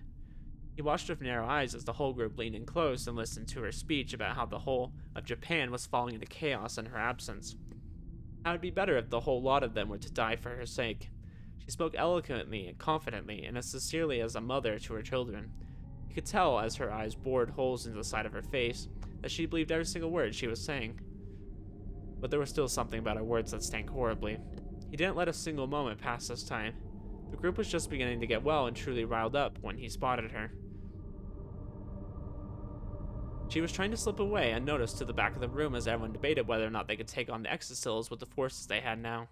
He watched with narrow eyes as the whole group leaned in close and listened to her speech about how the whole of Japan was falling into chaos in her absence. How it would be better if the whole lot of them were to die for her sake. She spoke eloquently and confidently, and as sincerely as a mother to her children. You could tell, as her eyes bored holes into the side of her face, that she believed every single word she was saying. But there was still something about her words that stank horribly. He didn't let a single moment pass this time. The group was just beginning to get well and truly riled up when he spotted her. She was trying to slip away unnoticed to the back of the room as everyone debated whether or not they could take on the Exisals with the forces they had now.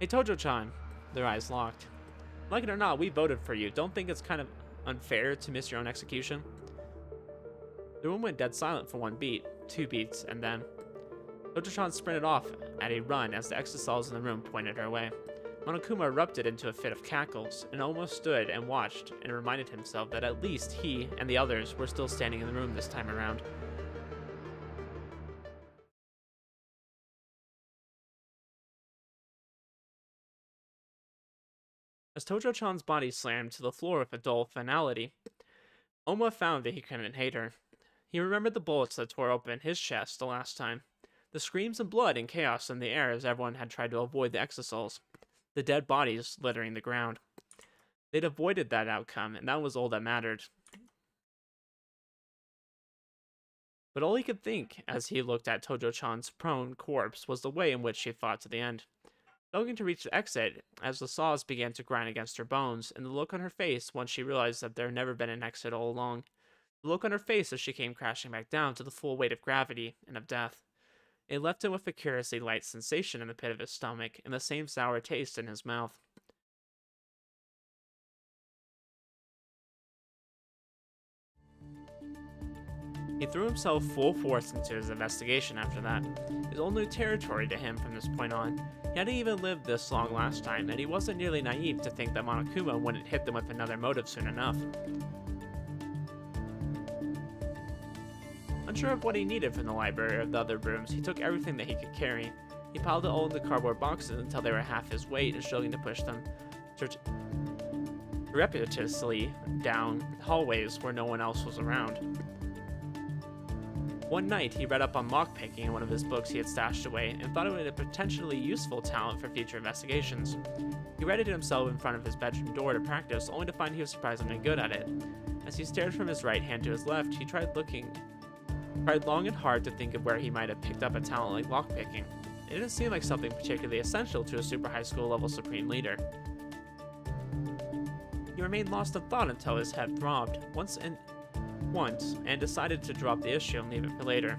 Hey Tojo-chan, their eyes locked. Like it or not, we voted for you. Don't think it's kind of unfair to miss your own execution? The room went dead silent for one beat, two beats, and then... Tojo-chan sprinted off at a run as the Exisals in the room pointed her way. Monokuma erupted into a fit of cackles and almost stood and watched and reminded himself that at least he and the others were still standing in the room this time around. As Tojo-chan's body slammed to the floor with a dull finality, Oma found that he couldn't hate her. He remembered the bullets that tore open his chest the last time, the screams of blood and chaos in the air as everyone had tried to avoid the exisals, the dead bodies littering the ground. They'd avoided that outcome, and that was all that mattered. But all he could think as he looked at Tojo-chan's prone corpse was the way in which she fought to the end. Failing to reach the exit as the saws began to grind against her bones, and the look on her face once she realized that there had never been an exit all along. The look on her face as she came crashing back down to the full weight of gravity and of death. It left him with a curiously light sensation in the pit of his stomach and the same sour taste in his mouth. He threw himself full force into his investigation after that. It was all new territory to him from this point on. He hadn't even lived this long last time, and he wasn't nearly naive to think that Monokuma wouldn't hit them with another motive soon enough. Unsure of what he needed from the library or the other rooms, he took everything that he could carry. He piled it all into cardboard boxes until they were half his weight and struggling to push them repetitiously down hallways where no one else was around. One night, he read up on mock picking in one of his books he had stashed away and thought it be a potentially useful talent for future investigations. He read it himself in front of his bedroom door to practice, only to find he was surprisingly good at it. As he stared from his right hand to his left, he tried looking, tried long and hard to think of where he might have picked up a talent like lockpicking. It didn't seem like something particularly essential to a super high school level supreme leader. He remained lost in thought until his head throbbed. Once and once and decided to drop the issue and leave it for later.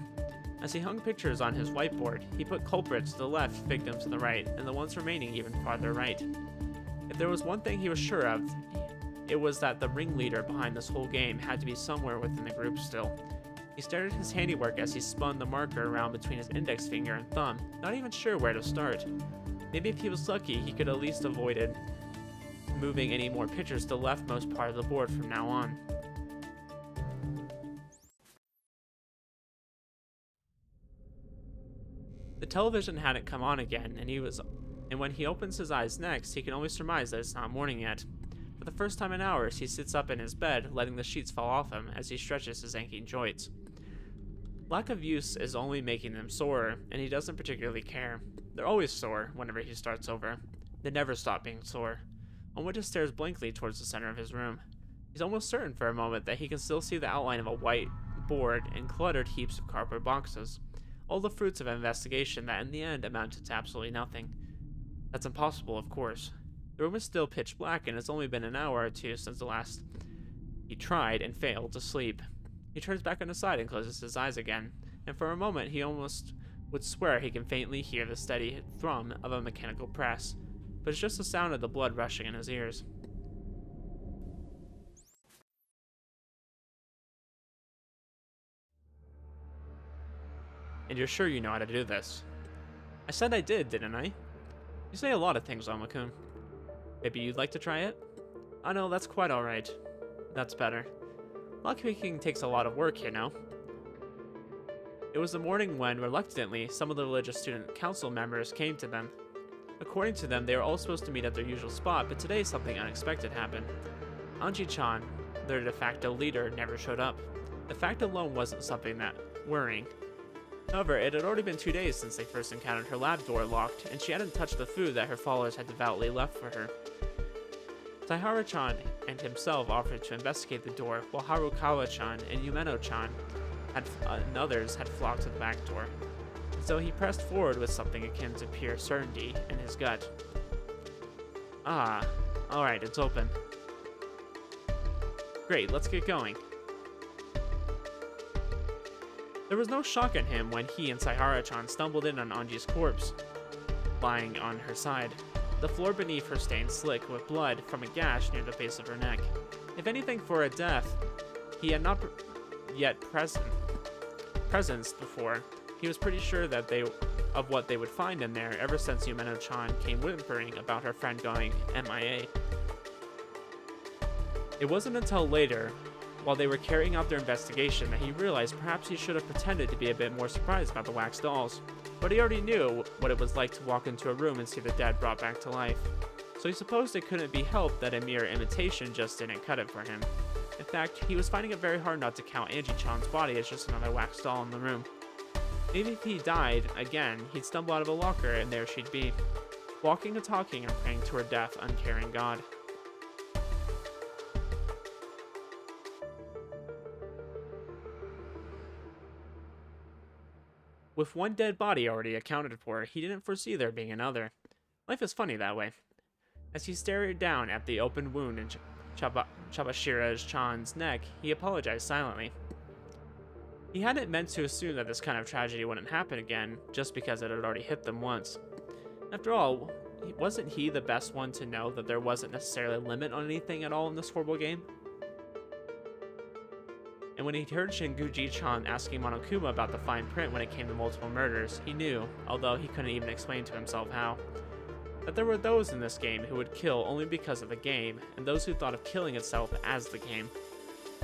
As he hung pictures on his whiteboard, he put culprits to the left, victims to the right, and the ones remaining even farther right. If there was one thing he was sure of, it was that the ringleader behind this whole game had to be somewhere within the group still. He stared at his handiwork as he spun the marker around between his index finger and thumb, not even sure where to start. Maybe if he was lucky, he could at least avoided moving any more pictures to the leftmost part of the board from now on. The television hadn't come on again, and he was and when he opens his eyes next, he can only surmise that it's not morning yet. For the first time in hours, he sits up in his bed, letting the sheets fall off him as he stretches his aching joints. Lack of use is only making them sore, and he doesn't particularly care. They're always sore whenever he starts over. They never stop being sore. Onward just stares blankly towards the center of his room. He's almost certain for a moment that he can still see the outline of a white board and cluttered heaps of cardboard boxes all the fruits of an investigation that in the end amounted to absolutely nothing. That's impossible, of course. The room is still pitch black and it's only been an hour or two since the last he tried and failed to sleep. He turns back on his side and closes his eyes again, and for a moment he almost would swear he can faintly hear the steady thrum of a mechanical press, but it's just the sound of the blood rushing in his ears. And you're sure you know how to do this? I said I did, didn't I? You say a lot of things, Omakun. Maybe you'd like to try it? Oh no, that's quite alright. That's better. Lockpicking takes a lot of work, you know. It was the morning when, reluctantly, some of the religious student council members came to them. According to them, they were all supposed to meet at their usual spot, but today something unexpected happened. Angie-chan, their de facto leader never showed up. The fact alone wasn't something that worrying. However, it had already been two days since they first encountered her lab door locked, and she hadn't touched the food that her followers had devoutly left for her. Saihara-chan and himself offered to investigate the door, while Harukawa-chan and Yumeno-chan and others had flocked to the back door. So he pressed forward with something akin to pure certainty in his gut. Ah, alright, it's open. Great, let's get going. There was no shock in him when he and Saihara-chan stumbled in on Angie's corpse, lying on her side. The floor beneath her stained slick with blood from a gash near the base of her neck. If anything for a death, he had not yet present presence before. He was pretty sure that they of what they would find in there ever since Yumeno-chan came whimpering about her friend going MIA. It wasn't until later, while they were carrying out their investigation, that he realized perhaps he should have pretended to be a bit more surprised about the wax dolls. But he already knew what it was like to walk into a room and see the dead brought back to life. So he supposed it couldn't be helped that a mere imitation just didn't cut it for him. In fact, he was finding it very hard not to count Angie-chan's body as just another wax doll in the room. Maybe if he died, again, he'd stumble out of a locker and there she'd be, walking and talking and praying to her death, uncaring God. With one dead body already accounted for, he didn't foresee there being another. Life is funny that way. As he stared down at the open wound in Ch Chaba Chabashira-chan's neck, he apologized silently. He hadn't meant to assume that this kind of tragedy wouldn't happen again, just because it had already hit them once. After all, wasn't he the best one to know that there wasn't necessarily a limit on anything at all in this horrible game? And when he heard Shinguji-chan asking Monokuma about the fine print when it came to multiple murders, he knew, although he couldn't even explain to himself how, that there were those in this game who would kill only because of the game, and those who thought of killing itself as the game.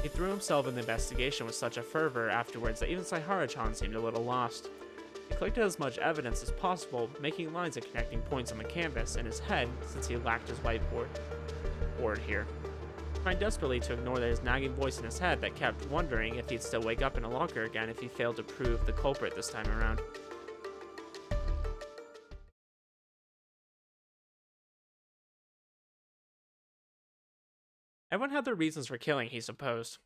He threw himself in the investigation with such a fervor afterwards that even Saihara-chan seemed a little lost. He collected as much evidence as possible, making lines and connecting points on the canvas in his head since he lacked his whiteboard board here trying desperately to ignore his nagging voice in his head that kept wondering if he'd still wake up in a locker again if he failed to prove the culprit this time around. Everyone had their reasons for killing, he supposed.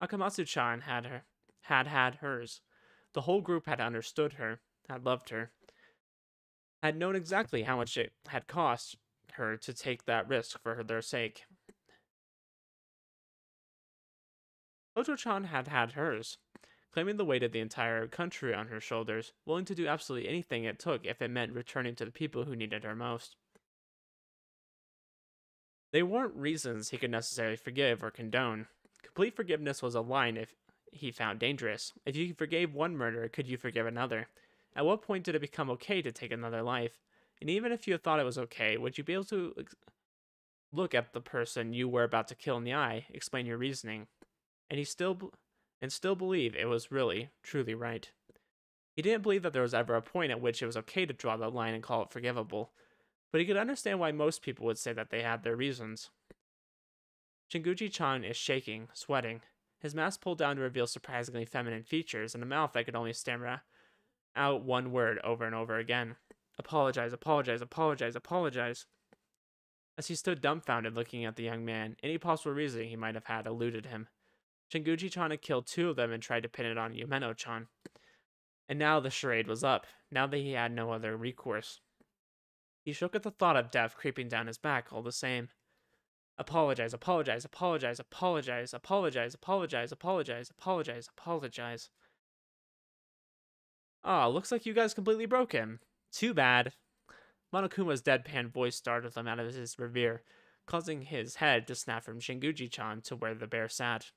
Akamatsu-chan had her, had had hers. The whole group had understood her, had loved her, had known exactly how much it had cost her to take that risk for their sake. Oto-chan had had hers, claiming the weight of the entire country on her shoulders, willing to do absolutely anything it took if it meant returning to the people who needed her most. They weren't reasons he could necessarily forgive or condone. Complete forgiveness was a line if he found dangerous. If you forgave one murder, could you forgive another? At what point did it become okay to take another life? And even if you thought it was okay, would you be able to look at the person you were about to kill in the eye, explain your reasoning, and he still and still believe it was really truly right? He didn't believe that there was ever a point at which it was okay to draw the line and call it forgivable, but he could understand why most people would say that they had their reasons. Shinguji-chan is shaking, sweating, his mask pulled down to reveal surprisingly feminine features and a mouth that could only stammer out one word over and over again. Apologize, apologize, apologize, apologize. As he stood dumbfounded looking at the young man, any possible reason he might have had eluded him. Shinguji-chan had killed two of them and tried to pin it on Yumeno-chan. And now the charade was up, now that he had no other recourse. He shook at the thought of death creeping down his back all the same. Apologize, apologize, apologize, apologize, apologize, apologize, apologize, apologize, apologize. Ah, looks like you guys completely broke him. Too bad. Monokuma's deadpan voice startled him out of his reverie, causing his head to snap from Shinguji-chan to where the bear sat.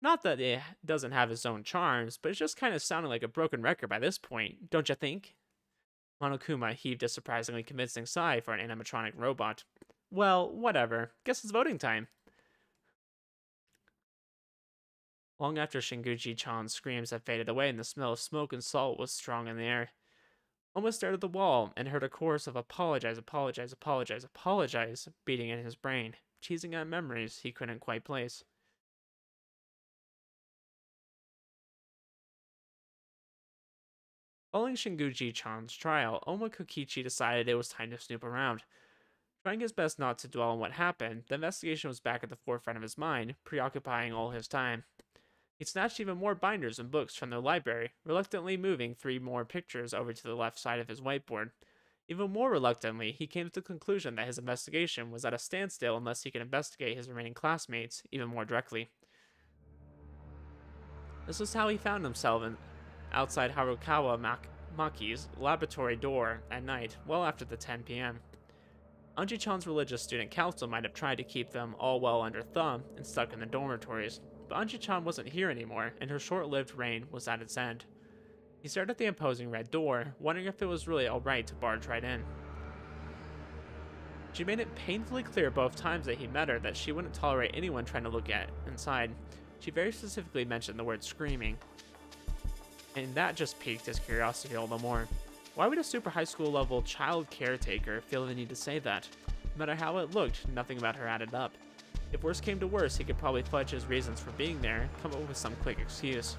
Not that it doesn't have its own charms, but it's just kind of sounding like a broken record by this point, don't you think? Monokuma heaved a surprisingly convincing sigh for an animatronic robot. Well, whatever. Guess it's voting time. Long after Shinguji-chan's screams had faded away and the smell of smoke and salt was strong in the air, Oma stared at the wall and heard a chorus of apologize, apologize, apologize, apologize beating in his brain, teasing at memories he couldn't quite place. Following Shinguji-chan's trial, Oma Kokichi decided it was time to snoop around. Trying his best not to dwell on what happened, the investigation was back at the forefront of his mind, preoccupying all his time. He snatched even more binders and books from the library, reluctantly moving three more pictures over to the left side of his whiteboard. Even more reluctantly, he came to the conclusion that his investigation was at a standstill unless he could investigate his remaining classmates even more directly. This was how he found himself in, outside Harukawa Mak- Maki's laboratory door at night, well after the 10 p.m. Angie-chan's religious student council might have tried to keep them all well under thumb and stuck in the dormitories, but Angie-chan wasn't here anymore, and her short-lived reign was at its end. He stared at the imposing red door, wondering if it was really alright to barge right in. She made it painfully clear both times that he met her that she wouldn't tolerate anyone trying to look at inside. She very specifically mentioned the word screaming, and that just piqued his curiosity all the more. Why would a super high school level child caretaker feel the need to say that? No matter how it looked, nothing about her added up. If worse came to worse, he could probably fudge his reasons for being there, come up with some quick excuse.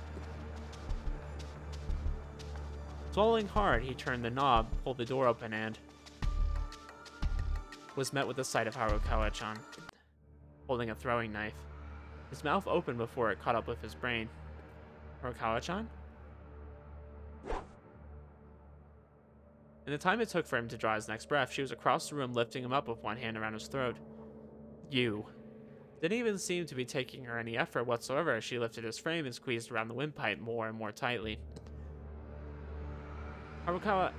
Swallowing hard, he turned the knob, pulled the door open, and was met with the sight of Harukawa-chan, holding a throwing knife. His mouth opened before it caught up with his brain. Harukawa-chan? In the time it took for him to draw his next breath, she was across the room lifting him up with one hand around his throat. You. Didn't even seem to be taking her any effort whatsoever as she lifted his frame and squeezed around the windpipe more and more tightly. Harukawa...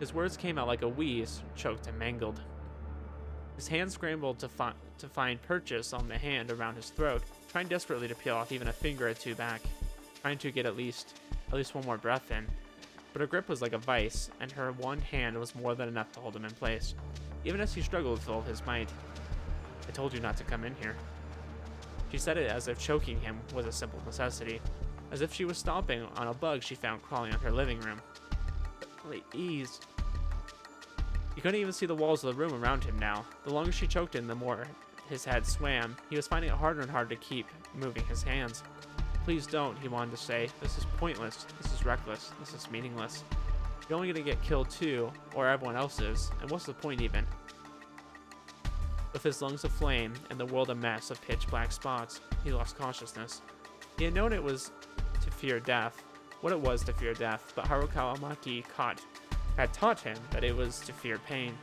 His words came out like a wheeze, choked and mangled. His hand scrambled to, fi to find purchase on the hand around his throat, trying desperately to peel off even a finger or two back, trying to get at least, at least one more breath in but her grip was like a vice, and her one hand was more than enough to hold him in place, even as he struggled with all his might. I told you not to come in here. She said it as if choking him was a simple necessity, as if she was stomping on a bug she found crawling on her living room. Please. He couldn't even see the walls of the room around him now. The longer she choked him, the more his head swam. He was finding it harder and harder to keep moving his hands. Please don't, he wanted to say. This is pointless. This is reckless. This is meaningless. You're only gonna get killed too, or everyone else is, and what's the point even? With his lungs aflame and the world a mess of pitch black spots, he lost consciousness. He had known it was to fear death, what it was to fear death, but Harukawa Maki caught, had taught him that it was to fear pain.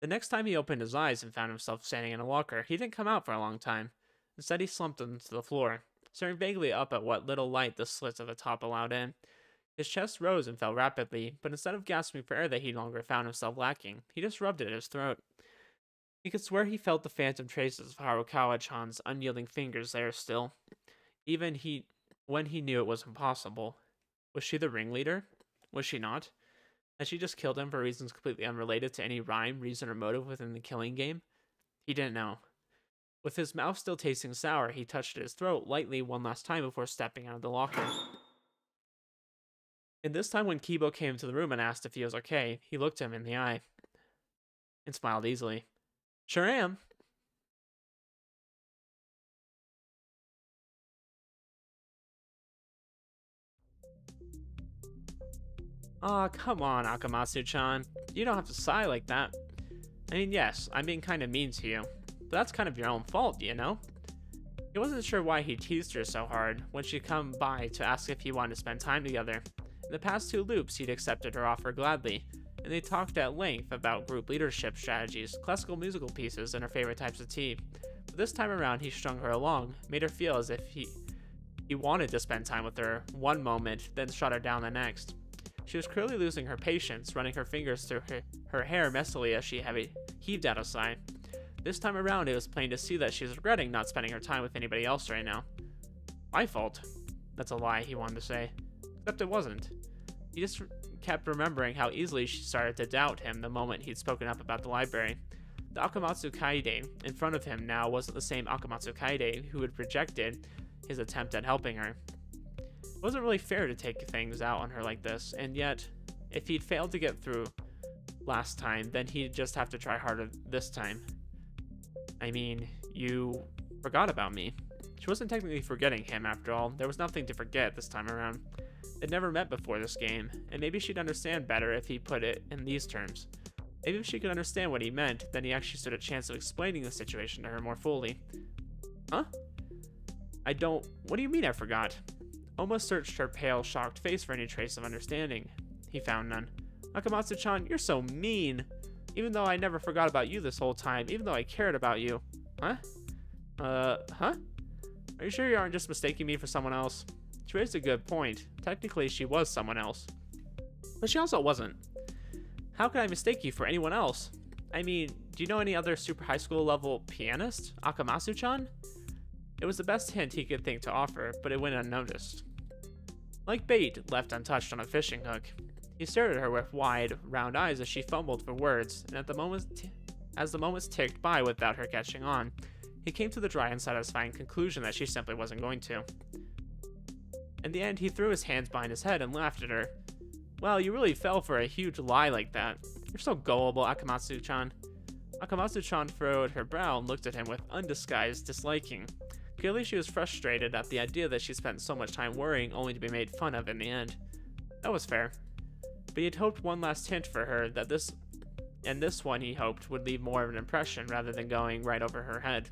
The next time he opened his eyes and found himself standing in a locker, he didn't come out for a long time. Instead, he slumped onto the floor, staring vaguely up at what little light the slits at the top allowed in. His chest rose and fell rapidly, but instead of gasping for air that he longer found himself lacking, he just rubbed it at his throat. He could swear he felt the phantom traces of Harukawa-chan's unyielding fingers there still, even he when he knew it was impossible. Was she the ringleader? Was she not? Had she just killed him for reasons completely unrelated to any rhyme, reason, or motive within the killing game? He didn't know. With his mouth still tasting sour, he touched his throat lightly one last time before stepping out of the locker. And this time when Kibo came to the room and asked if he was okay, he looked him in the eye and smiled easily. Sure am. Aw, oh, come on, Akamatsu-chan. You don't have to sigh like that. I mean, yes, I'm being kind of mean to you, but that's kind of your own fault, you know? He wasn't sure why he teased her so hard when she'd come by to ask if he wanted to spend time together. In the past two loops, he'd accepted her offer gladly, and they talked at length about group leadership strategies, classical musical pieces, and her favorite types of tea. But this time around, he strung her along, made her feel as if he he wanted to spend time with her one moment, then shut her down the next. She was clearly losing her patience, running her fingers through her, her hair messily as she heavy, heaved out a sigh. This time around, it was plain to see that she was regretting not spending her time with anybody else right now. My fault. That's a lie, he wanted to say. Except it wasn't. He just kept remembering how easily she started to doubt him the moment he'd spoken up about the library. The Akamatsu Kaede in front of him now wasn't the same Akamatsu Kaede who had rejected his attempt at helping her. It wasn't really fair to take things out on her like this, and yet, if he'd failed to get through last time, then he'd just have to try harder this time. I mean, you forgot about me. She wasn't technically forgetting him after all, there was nothing to forget this time around. They'd never met before this game, and maybe she'd understand better if he put it in these terms. Maybe if she could understand what he meant, then he actually stood a chance of explaining the situation to her more fully. Huh? I don't. What do you mean I forgot? Oma searched her pale, shocked face for any trace of understanding. He found none. Akamatsu chan, you're so mean! Even though I never forgot about you this whole time, even though I cared about you. Huh? Uh, huh? Are you sure you aren't just mistaking me for someone else? She raised a good point. Technically, she was someone else. But she also wasn't. How could I mistake you for anyone else? I mean, do you know any other super high school level pianist? Akamatsu-chan? It was the best hint he could think to offer, but it went unnoticed. Like bait left untouched on a fishing hook, he stared at her with wide, round eyes as she fumbled for words, and at the moment, as the moments ticked by without her catching on, he came to the dry and satisfying conclusion that she simply wasn't going to. In the end, he threw his hands behind his head and laughed at her, Well, you really fell for a huge lie like that. You're so gullible, Akamatsu-chan. Akamatsu-chan furrowed her brow and looked at him with undisguised disliking. Clearly she was frustrated at the idea that she spent so much time worrying only to be made fun of in the end. That was fair. But he had hoped one last hint for her that this and this one he hoped would leave more of an impression rather than going right over her head.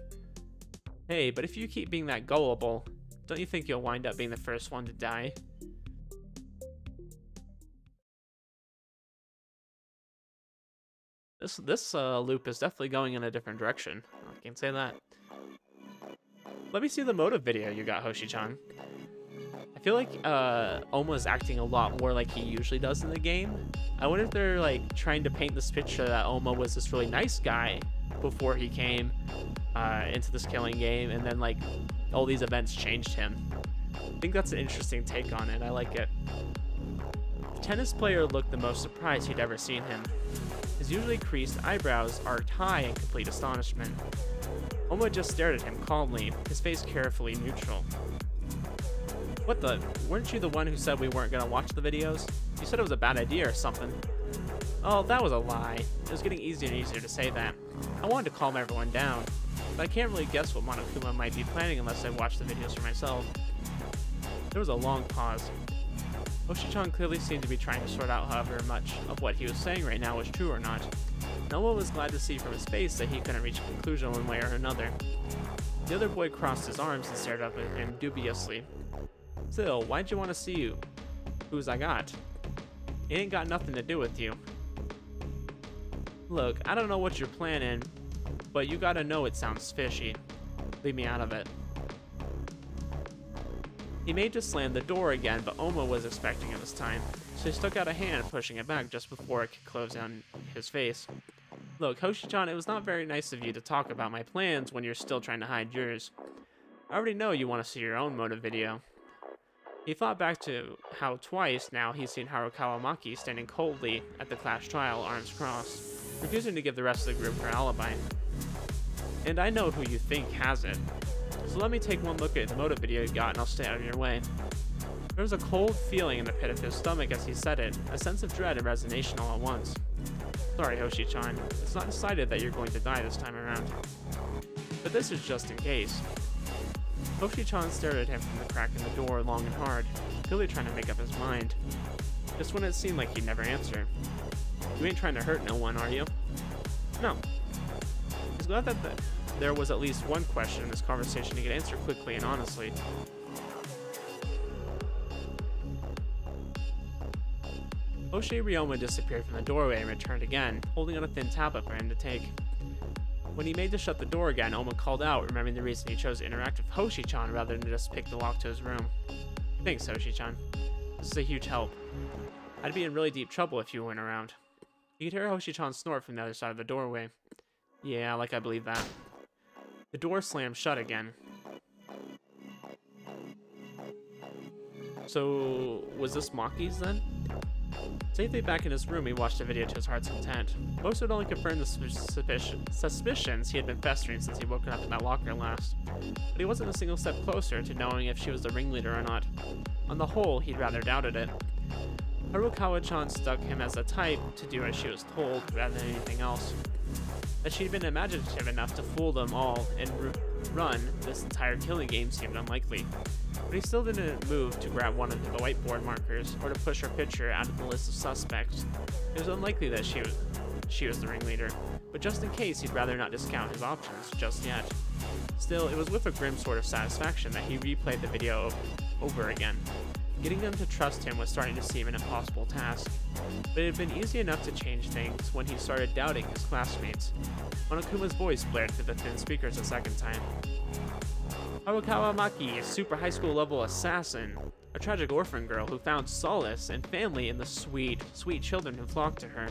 Hey, but if you keep being that gullible, don't you think you'll wind up being the first one to die? This this uh, loop is definitely going in a different direction. I can say that. Let me see the motive video you got, Hoshi-chan. I feel like uh, Oma's acting a lot more like he usually does in the game. I wonder if they're like trying to paint this picture that Oma was this really nice guy before he came uh, into this killing game, and then like all these events changed him. I think that's an interesting take on it. I like it. The tennis player looked the most surprised he'd ever seen him. His usually creased eyebrows arched high in complete astonishment. Oma just stared at him calmly, his face carefully neutral. What the? Weren't you the one who said we weren't gonna watch the videos? You said it was a bad idea or something. Oh, that was a lie. It was getting easier and easier to say that. I wanted to calm everyone down, but I can't really guess what Monokuma might be planning unless I watch the videos for myself. There was a long pause. Hoshi-chan clearly seemed to be trying to sort out however much of what he was saying right now was true or not. Noah was glad to see from his face that he couldn't reach a conclusion one way or another. The other boy crossed his arms and stared up at him dubiously. Still, why'd you want to see you? Who's I got? It ain't got nothing to do with you. Look, I don't know what you're planning, but you gotta know it sounds fishy. Leave me out of it. He made to slam the door again, but Oma was expecting it this time, so he stuck out a hand, pushing it back just before it could close on his face. Look, Hoshi-chan, it was not very nice of you to talk about my plans when you're still trying to hide yours. I already know you want to see your own motive video. He thought back to how twice now he's seen Harukawa Maki standing coldly at the class trial, arms crossed, refusing to give the rest of the group her alibi. And I know who you think has it. So let me take one look at the motive video you got and I'll stay out of your way. There was a cold feeling in the pit of his stomach as he said it, a sense of dread and resignation all at once. Sorry, Hoshi-chan. It's not decided that you're going to die this time around. But this is just in case. Hoshi-chan stared at him from the crack in the door long and hard, clearly trying to make up his mind. Just when it seemed like he'd never answer. You ain't trying to hurt no one, are you? No. He's glad that the there was at least one question in this conversation he could answer quickly and honestly. Hoshi Ryoma disappeared from the doorway and returned again, holding out a thin tablet for him to take. When he made to shut the door again, Oma called out, remembering the reason he chose to interact with Hoshi-chan rather than just pick the lock to his room. Thanks, Hoshi-chan. This is a huge help. I'd be in really deep trouble if you weren't around. You could hear Hoshi-chan snort from the other side of the doorway. Yeah, like I believe that. The door slammed shut again. So, was this Maki's then? Safely back in his room, he watched the video to his heart's content. Most would only confirm the suspicion, suspicions he had been festering since he woke up in that locker last. But he wasn't a single step closer to knowing if she was the ringleader or not. On the whole, he'd rather doubted it. Harukawa-chan stuck him as a type to do as she was told rather than anything else. That she'd been imaginative enough to fool them all and run this entire killing game seemed unlikely but he still didn't move to grab one of the whiteboard markers or to push her picture out of the list of suspects. It was unlikely that she was, she was the ringleader, but just in case, he'd rather not discount his options just yet. Still, it was with a grim sort of satisfaction that he replayed the video over again. Getting them to trust him was starting to seem an impossible task, but it had been easy enough to change things when he started doubting his classmates. Monokuma's voice blared through the thin speakers a second time. Harukawa Maki, a super high school level assassin, a tragic orphan girl who found solace and family in the sweet, sweet children who flocked to her.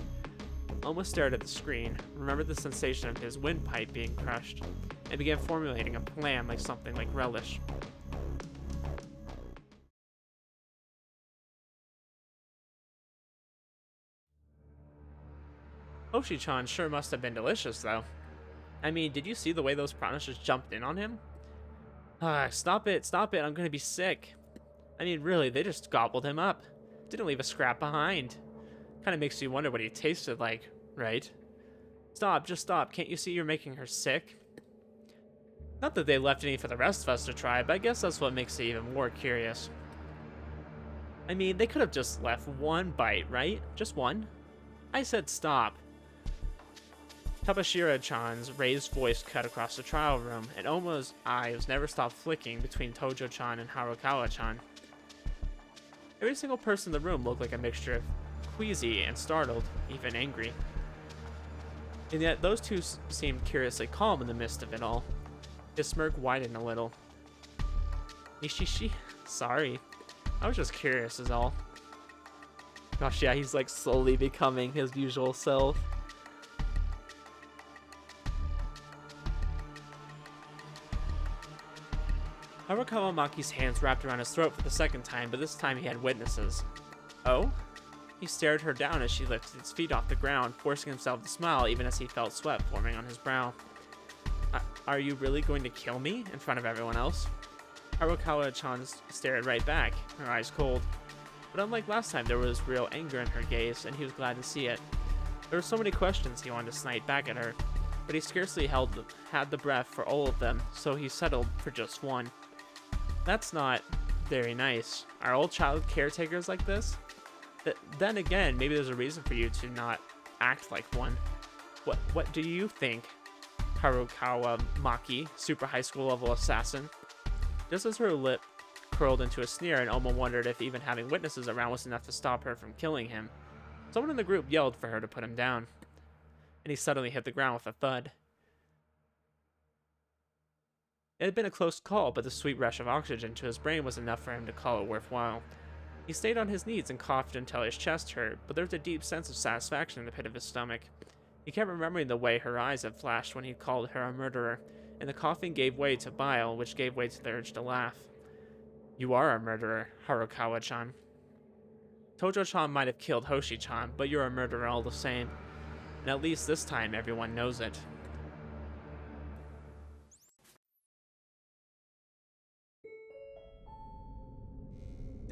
Almost stared at the screen, remembered the sensation of his windpipe being crushed, and began formulating a plan like something like relish. Hoshi-chan sure must have been delicious, though. I mean, did you see the way those piranhas just jumped in on him? Ah, stop it, stop it, I'm gonna be sick. I mean, really, they just gobbled him up. Didn't leave a scrap behind. Kinda makes you wonder what he tasted like, right? Stop, just stop. Can't you see you're making her sick? Not that they left any for the rest of us to try, but I guess that's what makes it even more curious. I mean, they could have just left one bite, right? Just one? I said stop. Chabashira-chan's raised voice cut across the trial room, and Oma's eyes never stopped flicking between Tojo-chan and Harukawa-chan. Every single person in the room looked like a mixture of queasy and startled, even angry. And yet those two seemed curiously calm in the midst of it all. His smirk widened a little. Nishishi? Sorry. I was just curious is all. Gosh, yeah, he's like slowly becoming his usual self. Harukawa Maki's hands wrapped around his throat for the second time, but this time he had witnesses. Oh? He stared her down as she lifted his feet off the ground, forcing himself to smile even as he felt sweat forming on his brow. Are you really going to kill me in front of everyone else? Harukawa-chan stared right back, her eyes cold. But unlike last time, there was real anger in her gaze, and he was glad to see it. There were so many questions he wanted to snipe back at her, but he scarcely held had the breath for all of them, so he settled for just one. That's not very nice. Are all child caretakers like this? Th then again, maybe there's a reason for you to not act like one. What what do you think, Harukawa Maki, super high school level assassin? Just as her lip curled into a sneer and Oma wondered if even having witnesses around was enough to stop her from killing him. Someone in the group yelled for her to put him down. And he suddenly hit the ground with a thud. It had been a close call, but the sweet rush of oxygen to his brain was enough for him to call it worthwhile. He stayed on his knees and coughed until his chest hurt, but there was a deep sense of satisfaction in the pit of his stomach. He kept remembering the way her eyes had flashed when he called her a murderer, and the coughing gave way to bile, which gave way to the urge to laugh. You are a murderer, Harukawa-chan. Tojo-chan might have killed Hoshi-chan, but you're a murderer all the same. And at least this time everyone knows it.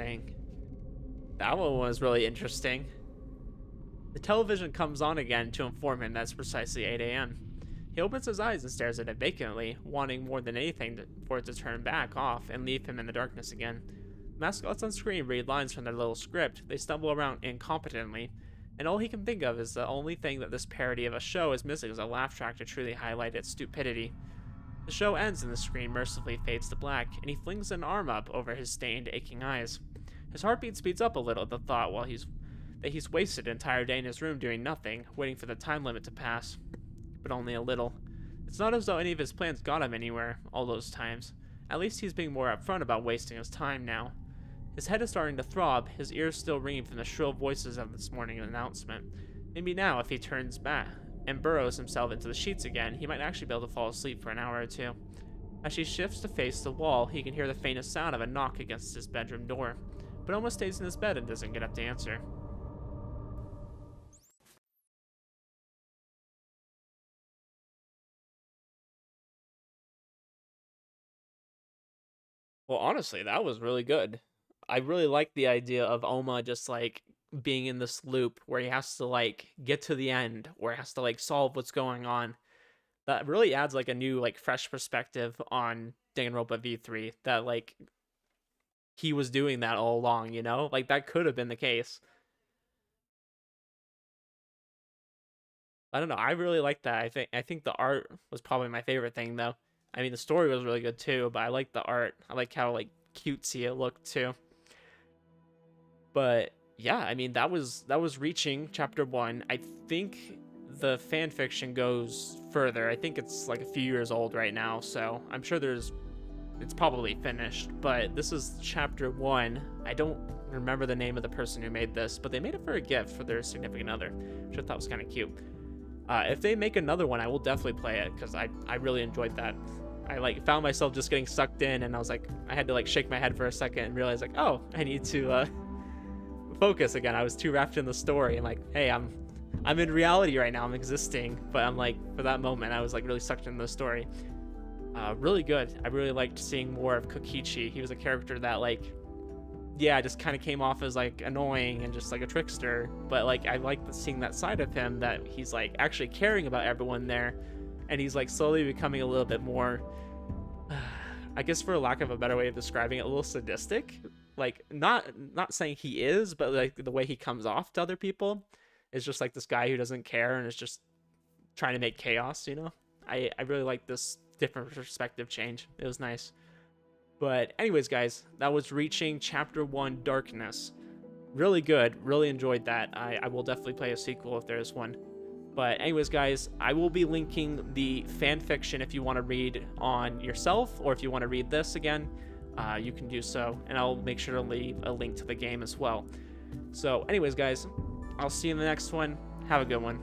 Dang. That one was really interesting. The television comes on again to inform him that it's precisely 8 a.m. He opens his eyes and stares at it vacantly, wanting more than anything for it to turn back off and leave him in the darkness again. Mascots on screen read lines from their little script, they stumble around incompetently, and all he can think of is the only thing that this parody of a show is missing is a laugh track to truly highlight its stupidity. The show ends and the screen mercifully fades to black, and he flings an arm up over his stained, aching eyes. His heartbeat speeds up a little at the thought while he's that he's wasted an entire day in his room doing nothing, waiting for the time limit to pass. But only a little. It's not as though any of his plans got him anywhere, all those times. At least he's being more upfront about wasting his time now. His head is starting to throb, his ears still ringing from the shrill voices of this morning's announcement. Maybe now, if he turns back and burrows himself into the sheets again, he might actually be able to fall asleep for an hour or two. As he shifts to face the wall, he can hear the faintest sound of a knock against his bedroom door but Oma stays in his bed and doesn't get up to answer. Well, honestly, that was really good. I really like the idea of Oma just like being in this loop where he has to like get to the end where he has to like solve what's going on. That really adds like a new like fresh perspective on Danganronpa V3 that like he was doing that all along, you know? Like that could have been the case. I don't know. I really like that. I think I think the art was probably my favorite thing though. I mean the story was really good too, but I like the art. I like how like cutesy it looked too. But yeah, I mean that was that was reaching chapter 1. I think the fan fiction goes further. I think it's like a few years old right now, so I'm sure there's it's probably finished, but this is chapter 1. I don't remember the name of the person who made this, but they made it for a gift for their significant other, which I thought was kind of cute. Uh, if they make another one, I will definitely play it because I, I really enjoyed that. I like found myself just getting sucked in, and I was like, I had to like shake my head for a second and realize like, oh, I need to uh, focus again. I was too wrapped in the story. I'm like, hey, I'm I'm in reality right now. I'm existing, but I'm like for that moment, I was like really sucked into the story. Uh, really good. I really liked seeing more of Kokichi. He was a character that like yeah, just kind of came off as like annoying and just like a trickster. But like I like seeing that side of him that he's like actually caring about everyone there, and he's like slowly becoming a little bit more. I guess for lack of a better way of describing it, a little sadistic. Like not not saying he is, but like the way he comes off to other people is just like this guy who doesn't care and is just trying to make chaos. You know, I I really like this different perspective change. It was nice. But anyways, guys, that was reaching chapter one, Darkness. Really good. Really enjoyed that. I, I will definitely play a sequel if there's one. But anyways, guys, I will be linking the fan fiction if you want to read on yourself, or if you want to read this again, uh, you can do so. And I'll make sure to leave a link to the game as well. So anyways, guys, I'll see you in the next one. Have a good one.